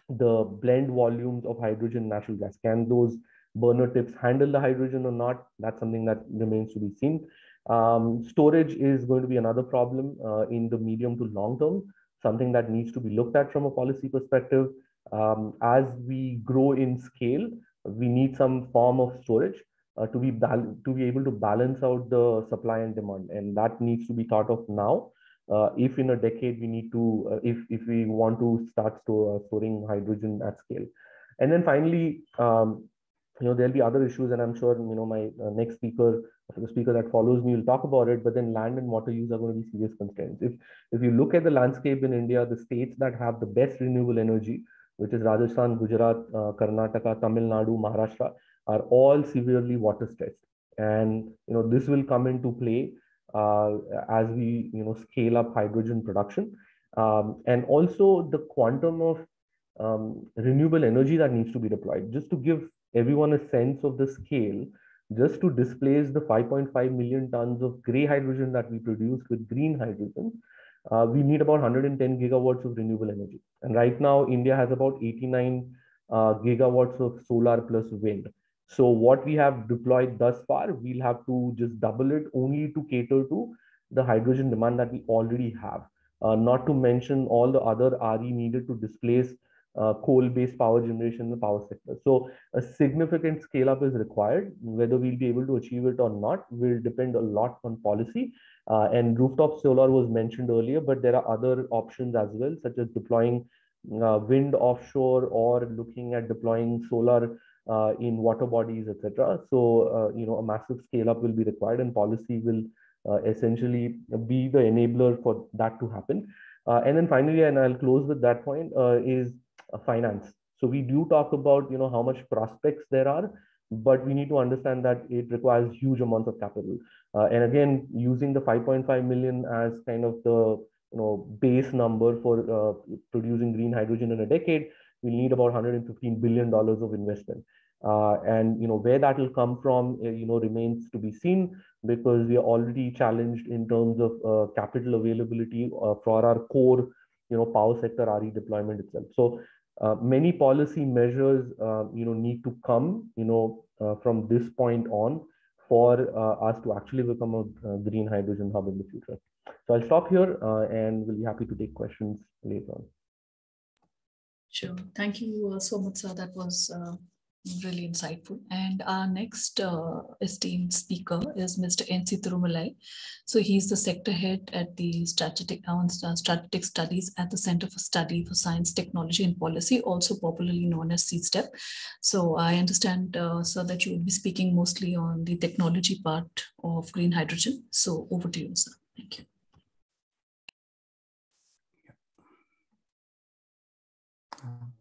the blend volumes of hydrogen natural gas. Can those burner tips handle the hydrogen or not? That's something that remains to be seen. Um, storage is going to be another problem uh, in the medium to long term something that needs to be looked at from a policy perspective. Um, as we grow in scale, we need some form of storage uh, to be to be able to balance out the supply and demand, and that needs to be thought of now. Uh, if in a decade we need to, uh, if if we want to start store, uh, storing hydrogen at scale, and then finally, um, you know, there'll be other issues, and I'm sure you know my uh, next speaker the speaker that follows me will talk about it, but then land and water use are going to be serious constraints. If, if you look at the landscape in India, the states that have the best renewable energy, which is Rajasthan, Gujarat, uh, Karnataka, Tamil Nadu, Maharashtra, are all severely water stressed. And you know this will come into play as we you know scale up hydrogen production, um, and also the quantum of um, renewable energy that needs to be deployed. Just to give everyone a sense of the scale, just to displace the 5.5 million tons of gray hydrogen that we produce with green hydrogen, uh, we need about 110 gigawatts of renewable energy. And right now, India has about 89 uh, gigawatts of solar plus wind. So what we have deployed thus far, we'll have to just double it only to cater to the hydrogen demand that we already have. Uh, not to mention all the other RE needed to displace uh, coal-based power generation in the power sector. So a significant scale up is required. Whether we'll be able to achieve it or not will depend a lot on policy. Uh, and rooftop solar was mentioned earlier, but there are other options as well, such as deploying uh, wind offshore or looking at deploying solar uh, in water bodies, etc. So, uh, you know, a massive scale up will be required and policy will uh, essentially be the enabler for that to happen. and then finally, and I'll close with that point, is uh, finance. So we do talk about you know how much prospects there are, but we need to understand that it requires huge amounts of capital. Uh, and again, using the 5.5 million as kind of the you know base number for uh, producing green hydrogen in a decade, we'll need about 115 billion dollars of investment. Uh, and you know where that will come from, uh, you know, remains to be seen because we are already challenged in terms of uh, capital availability for our core, you know, power sector RE deployment itself. So uh, many policy measures, uh, you know, need to come, you know, uh, from this point on for us to actually become a green hydrogen hub in the future. So I'll stop here and we'll be happy to take questions later on. Sure. Thank you so much, sir. That was really insightful. And our next uh, esteemed speaker is Mr. N.C. Thirumalai. So he's the sector head at the strategic, uh, strategic studies at the Center for Study for Science, Technology and Policy, also popularly known as CSTEP. So I understand, uh, sir, that you will be speaking mostly on the technology part of green hydrogen. So over to you, sir. Thank you.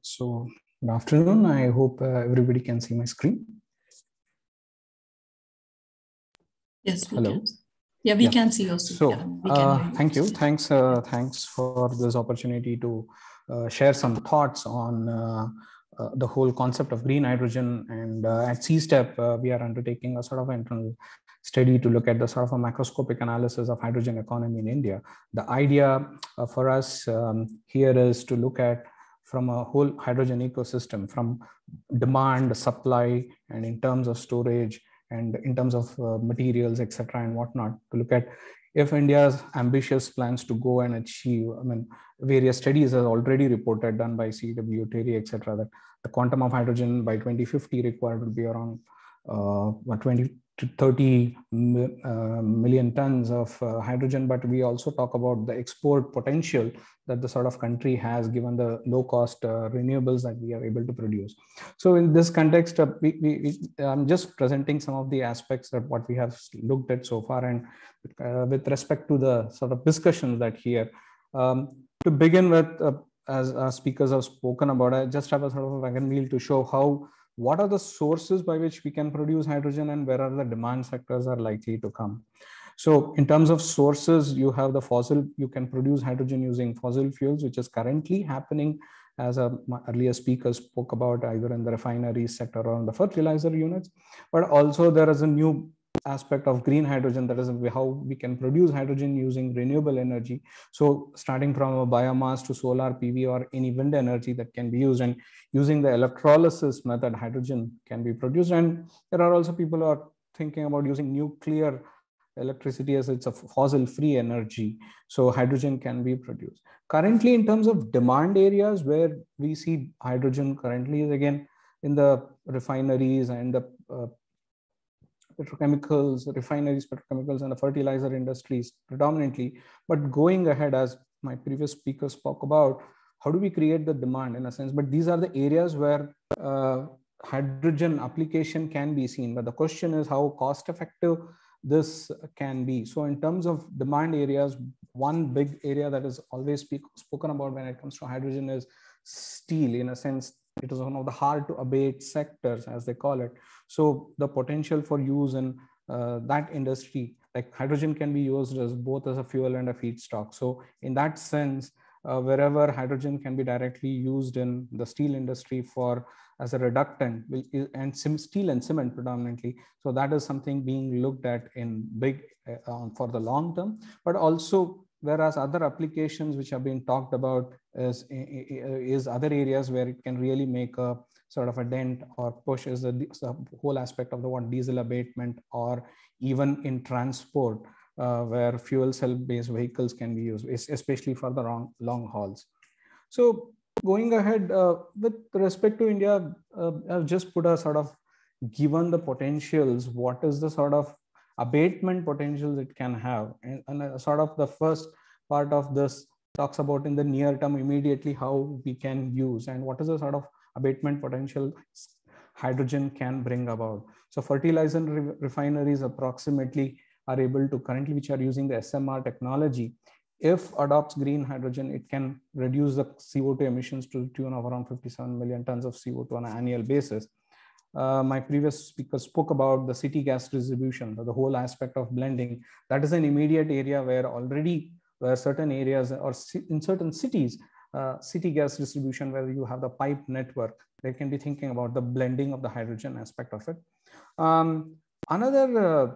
So Good afternoon. I hope uh, everybody can see my screen. Yes. Hello. Can. Yeah, we yeah. can see you. So, uh, thank you. Thanks. Uh, thanks for this opportunity to uh, share some thoughts on uh, uh, the whole concept of green hydrogen. And at CSTEP, we are undertaking a sort of internal study to look at the sort of a macroscopic analysis of hydrogen economy in India. The idea for us um, here is to look at from a whole hydrogen ecosystem from demand supply and in terms of storage and in terms of uh, materials etc and whatnot to look at if india's ambitious plans to go and achieve i mean various studies are already reported done by CEEW TERI etc that the quantum of hydrogen by 2050 required will be around uh, 20 to 30 uh, million tons of uh, hydrogen, but we also talk about the export potential that the sort of country has given the low cost uh, renewables that we are able to produce. So in this context, we, we, I'm just presenting some of the aspects that what we have looked at so far and with respect to the sort of discussions that here. Um, to begin with, as our speakers have spoken about, I just have a sort of a wagon wheel to show how what are the sources by which we can produce hydrogen and where are the demand sectors are likely to come. So in terms of sources, you have the fossil, you can produce hydrogen using fossil fuels, which is currently happening as a, earlier speaker spoke about, either in the refinery sector or in the fertilizer units. But also there is a new aspect of green hydrogen that is how we can produce hydrogen using renewable energy. So starting from a biomass to solar pv or any wind energy that can be used and using the electrolysis method hydrogen can be produced. And there are also people who are thinking about using nuclear electricity as it's a fossil free energy so hydrogen can be produced. Currently in terms of demand areas where we see hydrogen currently is again in the refineries and the uh, petrochemicals, refineries, petrochemicals, and the fertilizer industries predominantly. But going ahead, as my previous speaker spoke about, how do we create the demand in a sense? But these are the areas where uh, hydrogen application can be seen. But the question is how cost effective this can be. So in terms of demand areas, one big area that is always speak, spoken about when it comes to hydrogen is steel in a sense it is one of the hard to abate sectors as they call it. So the potential for use in uh, that industry like hydrogen can be used as both as a fuel and a feedstock. So in that sense uh, wherever hydrogen can be directly used in the steel industry for as a reductant and steel and cement predominantly. So that is something being looked at in big uh, for the long term. But also whereas other applications which have been talked about is, is other areas where it can really make a sort of a dent or push is the, whole aspect of the one diesel abatement or even in transport uh, where fuel cell based vehicles can be used, especially for the long, long hauls. So going ahead uh, with respect to India, uh, I've just put a sort of given the potentials, what is the sort of abatement potentials it can have. And, and uh, sort of the first part of this talks about in the near term immediately how we can use and what is the sort of abatement potential hydrogen can bring about. So fertilizer re refineries approximately are able to currently, which are using the SMR technology, if adopts green hydrogen, it can reduce the CO2 emissions to the tune of around 57 million tons of CO2 on an annual basis uh, my previous speaker spoke about the city gas distribution, the whole aspect of blending. That is an immediate area where already where certain areas or in certain cities, uh, city gas distribution where you have the pipe network, they can be thinking about the blending of the hydrogen aspect of it. Um, another uh,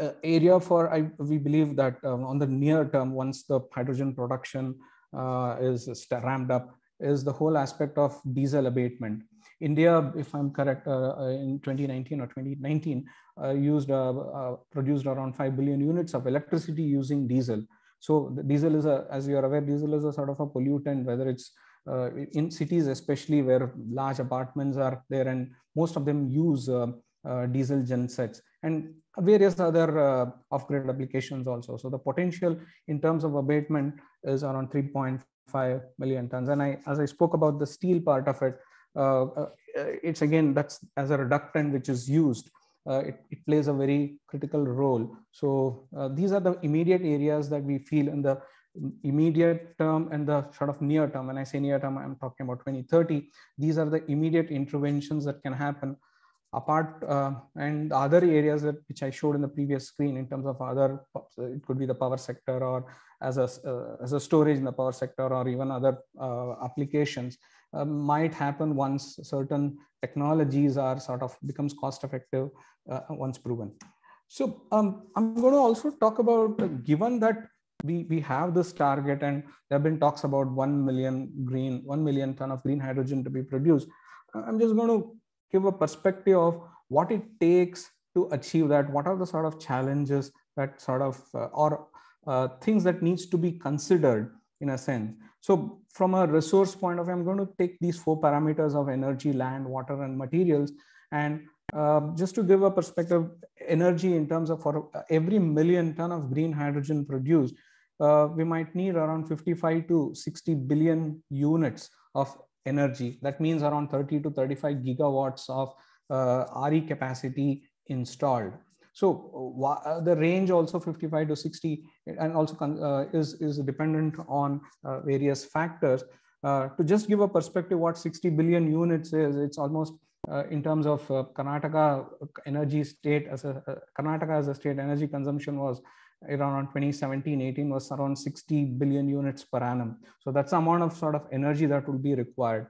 uh area for, I, we believe that um, on the near term, once the hydrogen production uh, is ramped up, is the whole aspect of diesel abatement. India, if I'm correct, uh, uh in 2019 or 2019, uh, used uh, uh, produced around 5 billion units of electricity using diesel. So diesel is a, as you are aware, diesel is a sort of a pollutant, whether it's uh, in cities, especially where large apartments are there, and most of them use diesel gensets and various other off-grid applications also. So the potential in terms of abatement is around 3.5 million tons. And I, as I spoke about the steel part of it, uh, uh, Uh, uh, uh, it's again, that's as a reductant which is used. Uh, it, it, plays a very critical role. So these are the immediate areas that we feel in the immediate term and the sort of near term. When I say near term, I'm talking about 2030. These are the immediate interventions that can happen apart uh, and other areas that which I showed in the previous screen in terms of other, it could be the power sector or as a, uh, as a storage in the power sector or even other uh, applications uh, might happen once certain technologies are sort of becomes cost effective uh, once proven. So um, I'm going to also talk about, uh, given that we, we have this target and there have been talks about 1 million green, 1 million ton of green hydrogen to be produced. I'm just going to give a perspective of what it takes to achieve that. What are the sort of challenges that sort of, uh, or uh, things that needs to be considered in a sense. So from a resource point of view, I'm going to take these four parameters of energy, land, water, and materials. And uh, just to give a perspective, energy in terms of for every million ton of green hydrogen produced, uh, we might need around 55 to 60 billion units of energy. That means around 30 to 35 gigawatts of uh, RE capacity installed. So uh, the range also 55 to 60 and also uh, is, is dependent on uh, various factors. Uh, to just give a perspective what 60 billion units is, it's almost uh, in terms of Karnataka energy state as a Karnataka as a state energy consumption was around 2017 18 was around 60 billion units per annum. So that's the amount of sort of energy that will be required.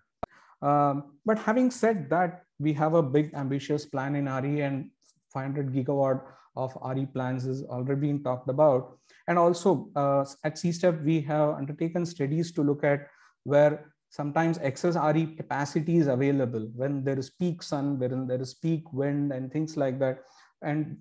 Um, but having said that we have a big ambitious plan in RE and 500 gigawatt of RE plans is already being talked about. And also uh, at CSTEP we have undertaken studies to look at where sometimes excess RE capacity is available when there is peak sun, when there is peak wind and things like that. And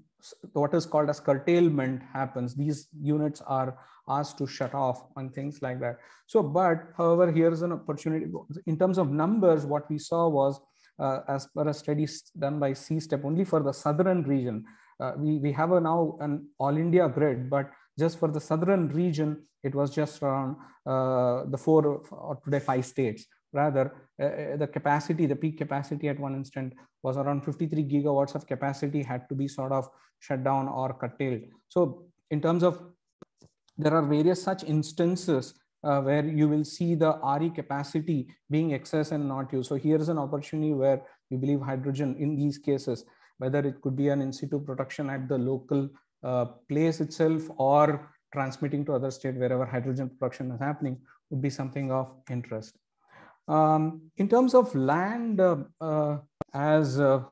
what is called as curtailment happens. These units are asked to shut off and things like that. So, but however, here's an opportunity. In terms of numbers, what we saw was uh, as per a study done by CSTEP only for the southern region. Uh, we, we have a now an all India grid, but just for the southern region, it was just around uh, the four or today five states. Rather, uh, uh, the capacity, the peak capacity at one instant was around 53 gigawatts of capacity had to be sort of shut down or curtailed. So in terms of, there are various such instances uh, where you will see the RE capacity being excess and not used. So here is an opportunity where we believe hydrogen in these cases, whether it could be an in situ production at the local uh, place itself or transmitting to other state wherever hydrogen production is happening would be something of interest. Um, in terms of land, uh, uh, as uh,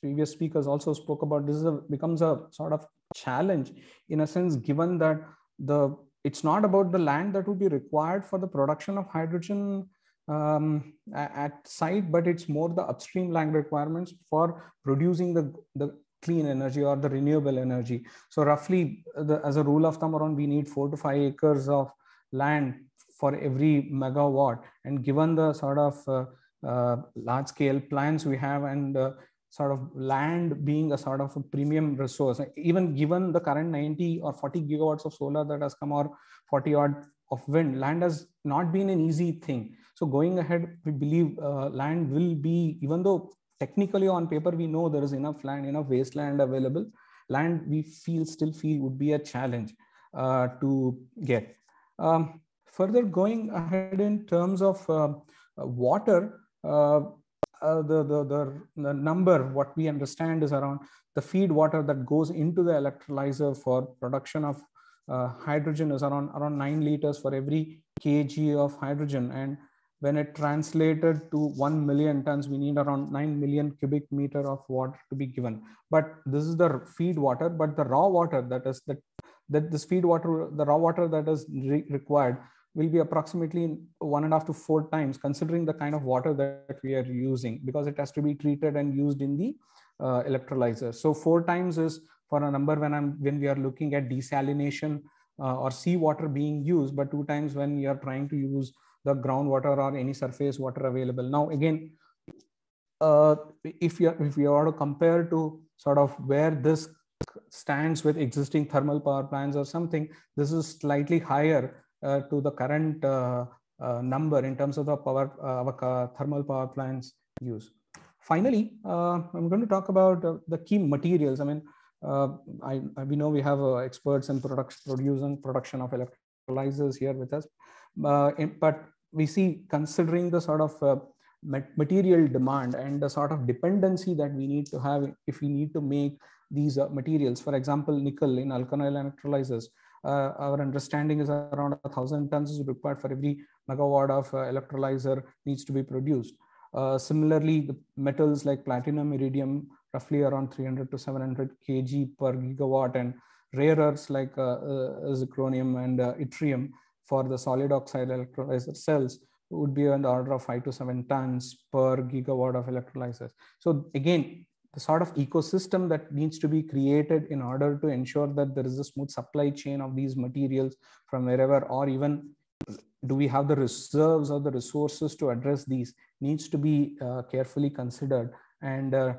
previous speakers also spoke about, this a, becomes a sort of challenge in a sense, given that the it's not about the land that would be required for the production of hydrogen um, at site, but it's more the upstream land requirements for producing the, the clean energy or the renewable energy. So roughly the, as a rule of thumb around, we need four to five acres of land for every megawatt. And given the sort of uh, uh, large scale plants we have and uh, sort of land being a sort of a premium resource, even given the current 90 or 40 gigawatts of solar that has come or 40 odd of wind, land has not been an easy thing. So going ahead, we believe uh, land will be, even though technically on paper we know there is enough land enough wasteland available land we feel still feel would be a challenge uh, to get um, further going ahead in terms of uh, water uh, uh, the, the, the, the number what we understand is around the feed water that goes into the electrolyzer for production of uh, hydrogen is around around 9 liters for every kg of hydrogen and when it translated to 1 million tons, we need around 9 million cubic meter of water to be given. But this is the feed water, but the raw water that is that, that this feed water, the raw water that is re required will be approximately one and a half to four times considering the kind of water that we are using because it has to be treated and used in the uh, electrolyzer. So four times is for a number when I'm when we are looking at desalination uh, or seawater being used, but two times when we are trying to use the groundwater or any surface water available. Now, again, uh, if you if you are to compare to sort of where this stands with existing thermal power plants or something, this is slightly higher to the current uh, uh number in terms of the power uh, thermal power plants use. Finally, uh, I'm going to talk about the key materials. I mean, I, we know we have experts in production, producing production of electrolyzers here with us. Uh, but we see considering the sort of uh, material demand and the sort of dependency that we need to have if we need to make these uh, materials. For example, nickel in alkaline electrolyzers, uh, our understanding is around a thousand tons is required for every megawatt of uh, electrolyzer needs to be produced. Uh, similarly, the metals like platinum, iridium, roughly around 300 to 700 kg per gigawatt, and rare earths like zirconium and yttrium for the solid oxide electrolyzer cells would be on the order of five to seven tons per gigawatt of electrolyzers. So again, the sort of ecosystem that needs to be created in order to ensure that there is a smooth supply chain of these materials from wherever, or even do we have the reserves or the resources to address these needs to be uh, carefully considered. And uh,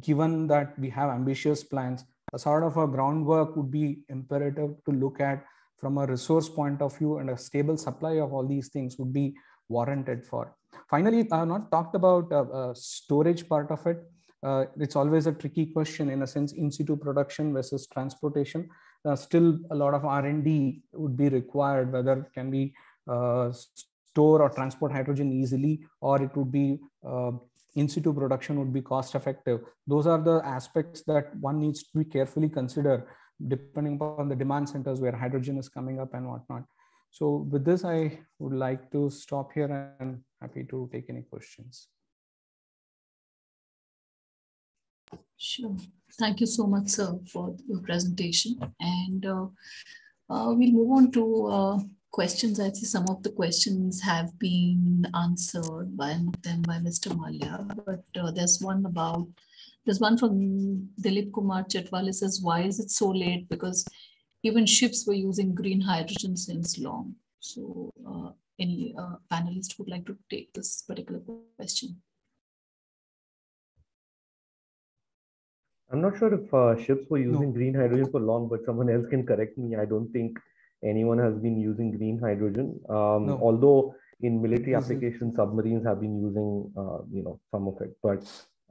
given that we have ambitious plans, a sort of a groundwork would be imperative to look at from a resource point of view and a stable supply of all these things would be warranted for. Finally, I have not talked about uh, uh, storage part of it. Uh, it's always a tricky question in a sense, in situ production versus transportation. Uh, still, a lot of R&D would be required, whether it can be uh, store or transport hydrogen easily, or it would be uh, in situ production would be cost effective. Those are the aspects that one needs to be carefully consider depending upon the demand centers where hydrogen is coming up and whatnot. So with this, I would like to stop here and happy to take any questions. Sure. Thank you so much, sir, for your presentation. And uh, uh, we'll move on to uh, questions. I see some of the questions have been answered by them by Mr. Mallya, but uh, there's one about, there's one from Dilip Kumar Chetwal. says, why is it so late? Because even ships were using green hydrogen since long. So uh, any uh, panelist would like to take this particular question. I'm not sure if uh, ships were using no. green hydrogen for long, but someone else can correct me. I don't think anyone has been using green hydrogen. Um, no. Although in military applications, submarines have been using, uh, you know, some of it. But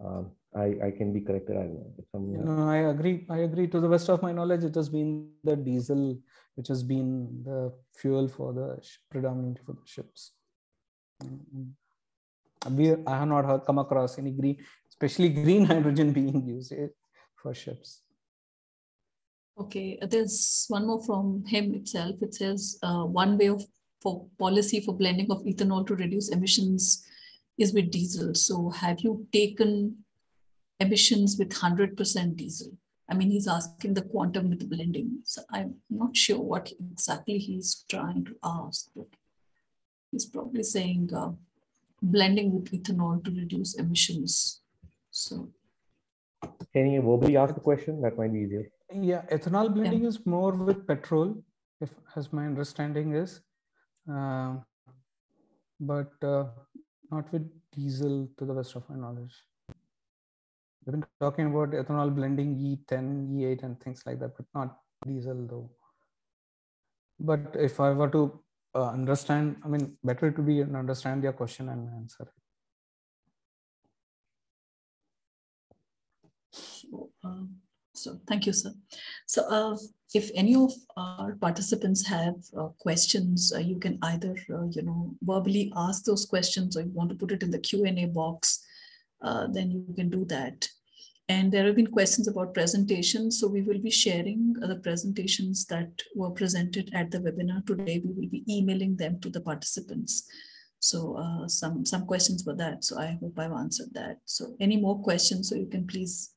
uh, I, I can be corrected. I know. no, I agree. I agree. To the best of my knowledge, it has been the diesel which has been the fuel for the predominantly for the ships. Mm-hmm. We, I have not heard, come across any green, especially green hydrogen being used Okay, there's one more from him itself. It says uh, one way of for policy for blending of ethanol to reduce emissions is with diesel. So have you taken emissions with 100% diesel? I mean, he's asking the quantum with blending. So I'm not sure what exactly he's trying to ask, but he's probably saying uh, blending with ethanol to reduce emissions. So can you verbally ask the question? That might be easier. Yeah, ethanol blending yeah. is more with petrol, if as my understanding is, uh, but uh, not with diesel to the best of my knowledge. We've been talking about ethanol blending E10, E8, and things like that, but not diesel though. But if I were to uh, understand, I mean, better to be and understand your question and answer it. So, um, so thank you, sir. So uh, if any of our participants have uh, questions, uh, you can either, uh, you know, verbally ask those questions or you want to put it in the Q&A box, uh, then you can do that. And there have been questions about presentations. So we will be sharing the presentations that were presented at the webinar today. We will be emailing them to the participants. So uh, some, some questions for that. So I hope I've answered that. So any more questions, so you can please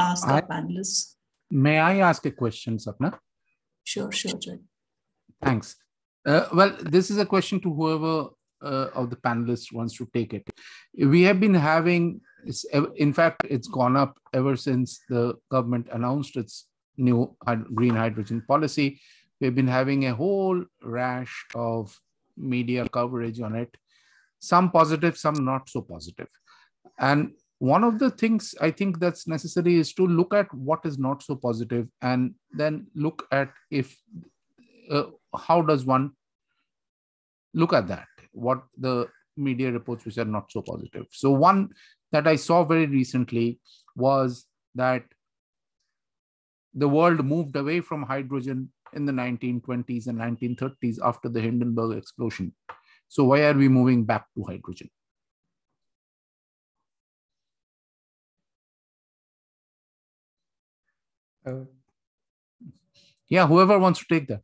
ask I, our panelists. May I ask a question, Sapna? Sure, sure, Jay. Thanks. Uh, well, this is a question to whoever uh, of the panelists wants to take it. We have been having, in fact, it's gone up ever since the government announced its new green hydrogen policy. We've been having a whole rash of media coverage on it, some positive, some not so positive. And one of the things I think that's necessary is to look at what is not so positive and then look at if uh, how does one look at that? What the media reports which are not so positive. So one that i saw very recently was that the world moved away from hydrogen in the 1920s and 1930s after the hindenburg explosion. So why are we moving back to hydrogen Uh, yeah, whoever wants to take that.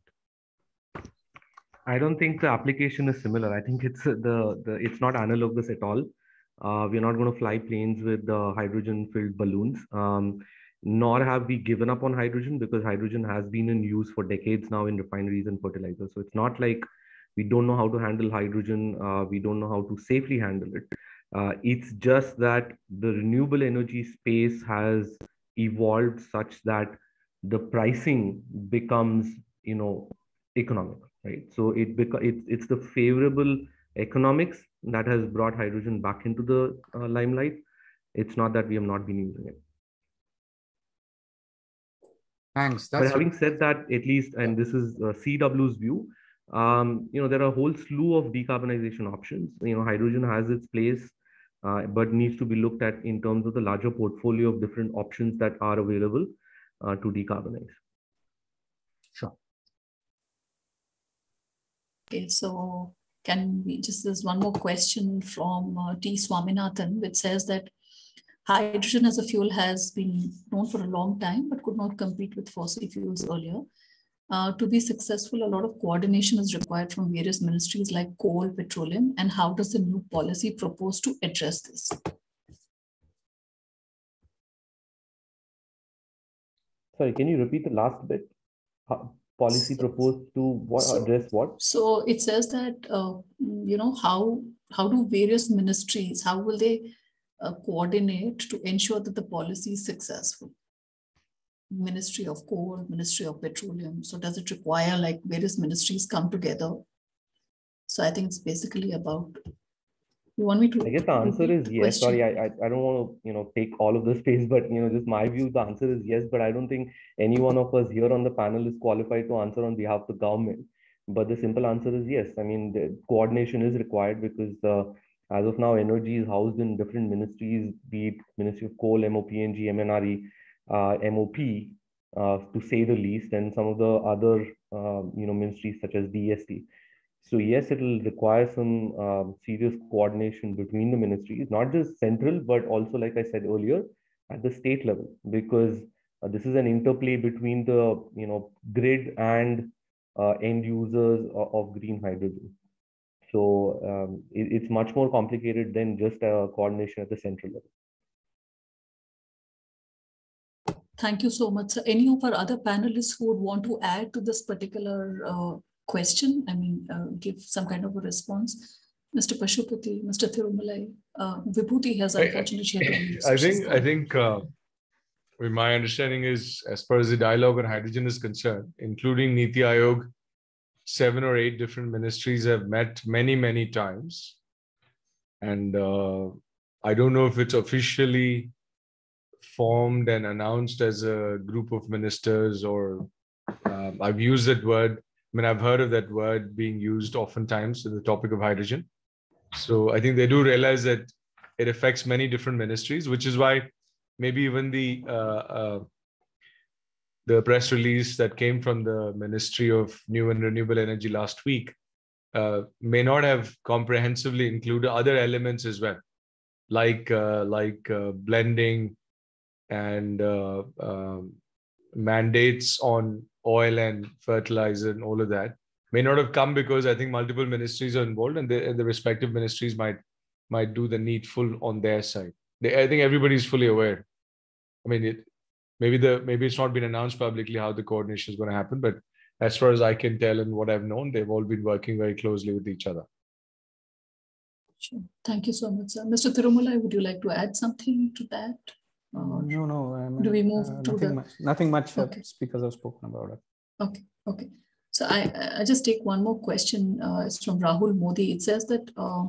I don't think the application is similar. I think it's the, the it's not analogous at all. Uh, we're not going to fly planes with the hydrogen-filled balloons. Um, nor have we given up on hydrogen because hydrogen has been in use for decades now in refineries and fertilizers. So it's not like we don't know how to handle hydrogen. Uh, we don't know how to safely handle it. Uh, it's just that the renewable energy space has evolved such that the pricing becomes you know economic right? So it beca- it's, it's the favorable economics that has brought hydrogen back into the uh, limelight. It's not that we have not been using it. Thanks. That's but having said that at least and this is uh, CEEW's view um, you know there are a whole slew of decarbonization options. You know hydrogen has its place uh, but needs to be looked at in terms of the larger portfolio of different options that are available uh, to decarbonize. Sure. Okay, so can we just, there's one more question from uh, T. Swaminathan, which says that hydrogen as a fuel has been known for a long time, but could not compete with fossil fuels earlier. Uh, to be successful, a lot of coordination is required from various ministries like coal, petroleum, and how does the new policy propose to address this? Sorry, can you repeat the last bit? How, policy proposed to what so, address what? So it says that uh, you know how how do various ministries how will they uh, coordinate to ensure that the policy is successful? Ministry of Coal, Ministry of Petroleum. So does it require like various ministries come together? So I think it's basically about. You want me to? I guess the answer is yes. Question? Sorry, I, I don't want to you know take all of the space, but you know just my view. The answer is yes, but I don't think any one of us here on the panel is qualified to answer on behalf of the government. But the simple answer is yes. I mean, the coordination is required because uh, as of now, energy is housed in different ministries, be it Ministry of Coal, MOPNG, MNRE, MOP, uh, to say the least, and some of the other uh, you know ministries such as DST. So yes, it will require some um, serious coordination between the ministries, not just central, but also, like I said earlier, at the state level, because uh, this is an interplay between the you know grid and uh, end users of, of, green hydrogen. So um, it, it's much more complicated than just a coordination at the central level. Thank you so much. So any of our other panelists who would want to add to this particular uh, question, I mean, uh, give some kind of a response? Mr. Pasupathy, Mr. Thirumalai, uh, Vibhuti has unfortunately I, I think, I think uh, my understanding is as far as the dialogue on hydrogen is concerned, including Niti Aayog, seven or eight different ministries have met many, many times. And uh, I don't know if it's officially formed and announced as a group of ministers, or um, I've used that word. I mean, I've heard of that word being used oftentimes in the topic of hydrogen. So I think they do realize that it affects many different ministries, which is why maybe even the uh, uh, the press release that came from the Ministry of New and Renewable Energy last week uh, may not have comprehensively included other elements as well, like uh, like uh, blending and uh, um, mandates on oil and fertilizer and all of that may not have come because I think multiple ministries are involved and the, and the respective ministries might might do the needful on their side. They, I think everybody's fully aware. I mean, it, maybe the maybe it's not been announced publicly how the coordination is going to happen, but as far as I can tell and what I've known, they've all been working very closely with each other. Sure. Thank you so much, sir. Mr. Thirumalai, would you like to add something to that? Uh, no, no. I mean, do we move uh, to nothing the... much? Nothing much. Okay. speakers have spoken about it. Okay. Okay. So I, I just take one more question. Uh, it's from Rahul Modi. It says that uh,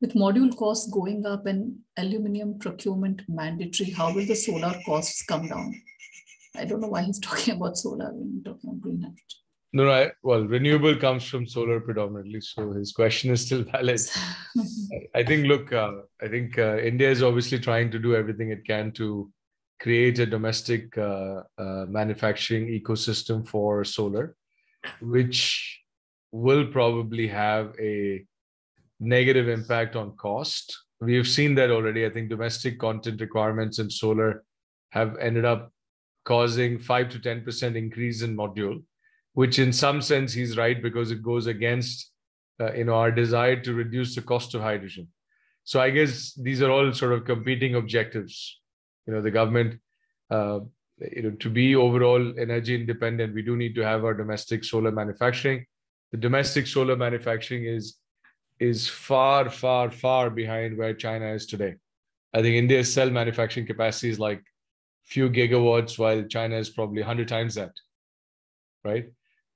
with module costs going up and aluminium procurement mandatory, how will the solar costs come down? I don't know why he's talking about solar when he's talking about green hydrogen. No, no. I, well, renewable comes from solar predominantly, so his question is still valid. I think. Look, uh, I think uh, India is obviously trying to do everything it can to create a domestic uh, uh manufacturing ecosystem for solar, which will probably have a negative impact on cost. We have seen that already. I think domestic content requirements in solar have ended up causing 5 to 10% increase in module which in some sense he's right because it goes against uh, you know our desire to reduce the cost of hydrogen. So i guess these are all sort of competing objectives. You know the government uh, you know to be overall energy independent we do need to have our domestic solar manufacturing. The domestic solar manufacturing is is far far far behind where china is today. I think india's cell manufacturing capacity is like few gigawatts while china is probably 100 times that right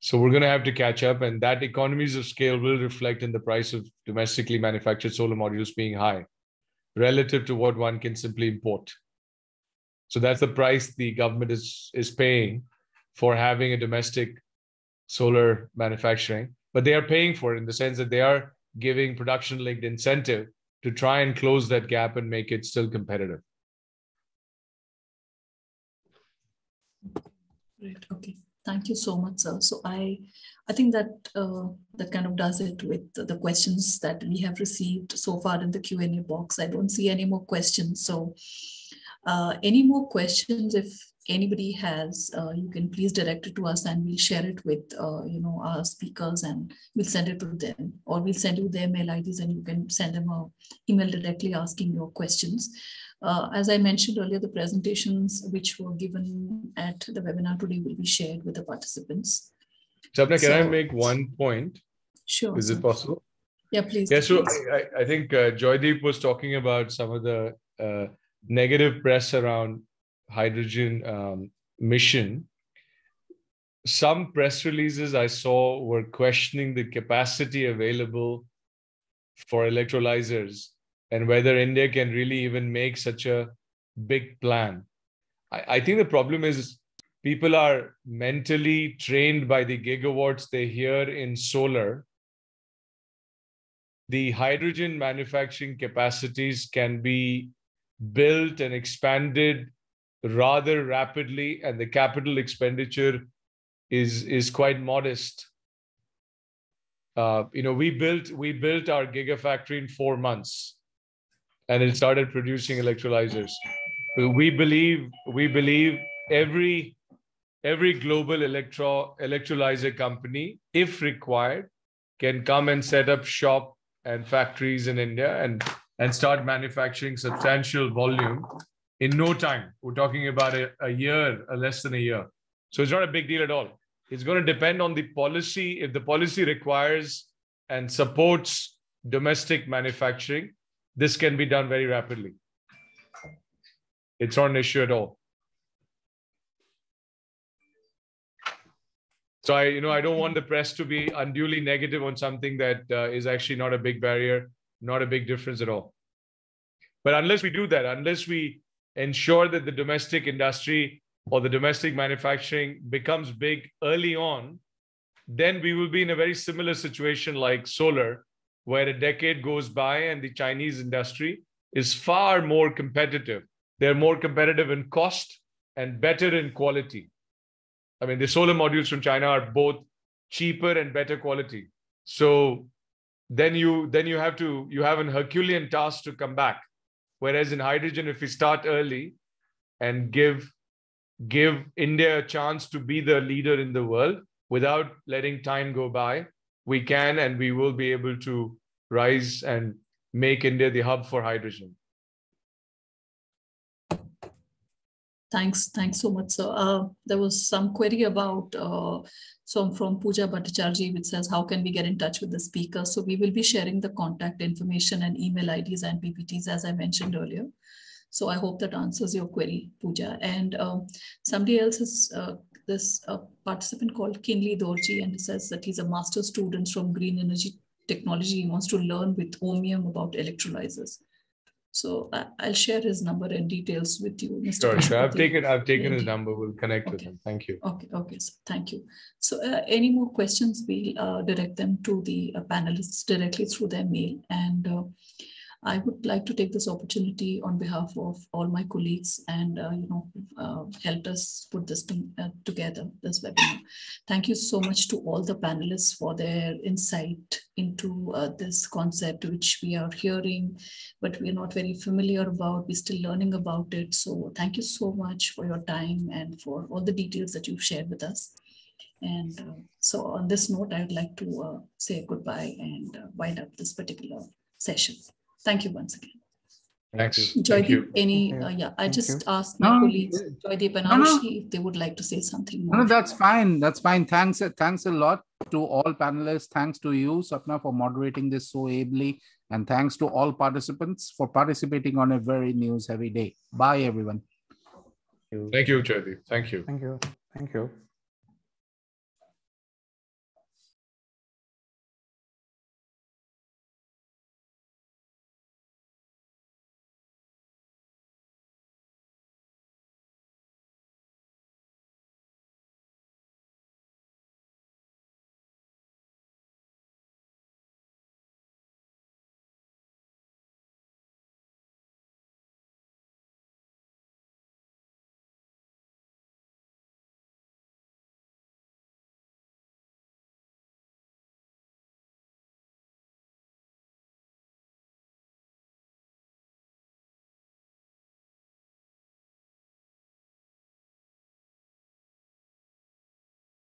so we're going to have to catch up, and that economies of scale will reflect in the price of domestically manufactured solar modules being high relative to what one can simply import. So that's the price the government is is paying for having a domestic solar manufacturing, but they are paying for it in the sense that they are giving production linked incentive to try and close that gap and make it still competitive. Right. Okay. Thank you so much, sir. So I, I think that uh, that kind of does it with the questions that we have received so far in the Q&A box. I don't see any more questions. So uh, any more questions, if anybody has, uh, you can please direct it to us and we'll share it with, uh, you know, our speakers and we'll send it to them or we'll send you their mail IDs and you can send them a email directly asking your questions. Uh, as I mentioned earlier, the presentations which were given at the webinar today will be shared with the participants. Sapna, can so, I make one point? Sure. Is it possible? Yeah, please. Yeah, so please. I, I think uh, Joydeep was talking about some of the uh, negative press around hydrogen um, mission. Some press releases I saw were questioning the capacity available for electrolyzers and whether India can really even make such a big plan. I, I think the problem is people are mentally trained by the gigawatts they hear in solar. The hydrogen manufacturing capacities can be built and expanded rather rapidly, and the capital expenditure is, is quite modest. Uh, you know, we built we built our gigafactory in four months and it started producing electrolyzers. We believe we believe every every global electro electrolyzer company, if required, can come and set up shop and factories in India and and start manufacturing substantial volume in no time. We're talking about a, a year, a less than a year. So it's not a big deal at all. It's going to depend on the policy. If the policy requires and supports domestic manufacturing, this can be done very rapidly. It's not an issue at all. So I, you know, I don't want the press to be unduly negative on something that uh, is actually not a big barrier, not a big difference at all. But unless we do that, unless we ensure that the domestic industry or the domestic manufacturing becomes big early on, then we will be in a very similar situation like solar, where a decade goes by and the Chinese industry is far more competitive. They're more competitive in cost and better in quality. I mean, the solar modules from China are both cheaper and better quality. So then you then you have to you have an Herculean task to come back. Whereas in hydrogen, if we start early and give give India a chance to be the leader in the world without letting time go by, we can and we will be able to rise and make India the hub for hydrogen. Thanks, thanks so much. So uh, there was some query about uh, so from Pooja Bhattacharjee, which says how can we get in touch with the speaker? So we will be sharing the contact information and email IDs and PPTs as I mentioned earlier. So I hope that answers your query, Pooja. And um, somebody else is uh, this uh, participant called Kinley Dorji and he says that he's a master student from Green Energy Technology. He wants to learn with Ohmium about electrolyzers. So I, will share his number and details with you, Mr. Sure, sure. I've taken I've taken his number. We'll connect okay. with him. Thank you. Okay, okay. So thank you. So uh, any more questions, we'll uh, direct them to the uh, panelists directly through their mail. And uh, I would like to take this opportunity on behalf of all my colleagues and uh, you know uh, helped us put this uh, together this webinar. Thank you so much to all the panelists for their insight into uh, this concept which we are hearing, but we are not very familiar about. We're still learning about it. So thank you so much for your time and for all the details that you've shared with us. And uh, so on this note, I would like to uh, say goodbye and wind up this particular session. Thank you once again. Thanks. Joydeep, any, uh, yeah, I just asked my no, colleagues, Joydeep and no, no. if they would like to say something more. No, that's fine. That's fine. Thanks, thanks a lot to all panelists. Thanks to you, Sapna, for moderating this so ably. And thanks to all participants for participating on a very news heavy day. Bye, everyone. Thank you, Joydeep. Thank you. Thank you. Thank you.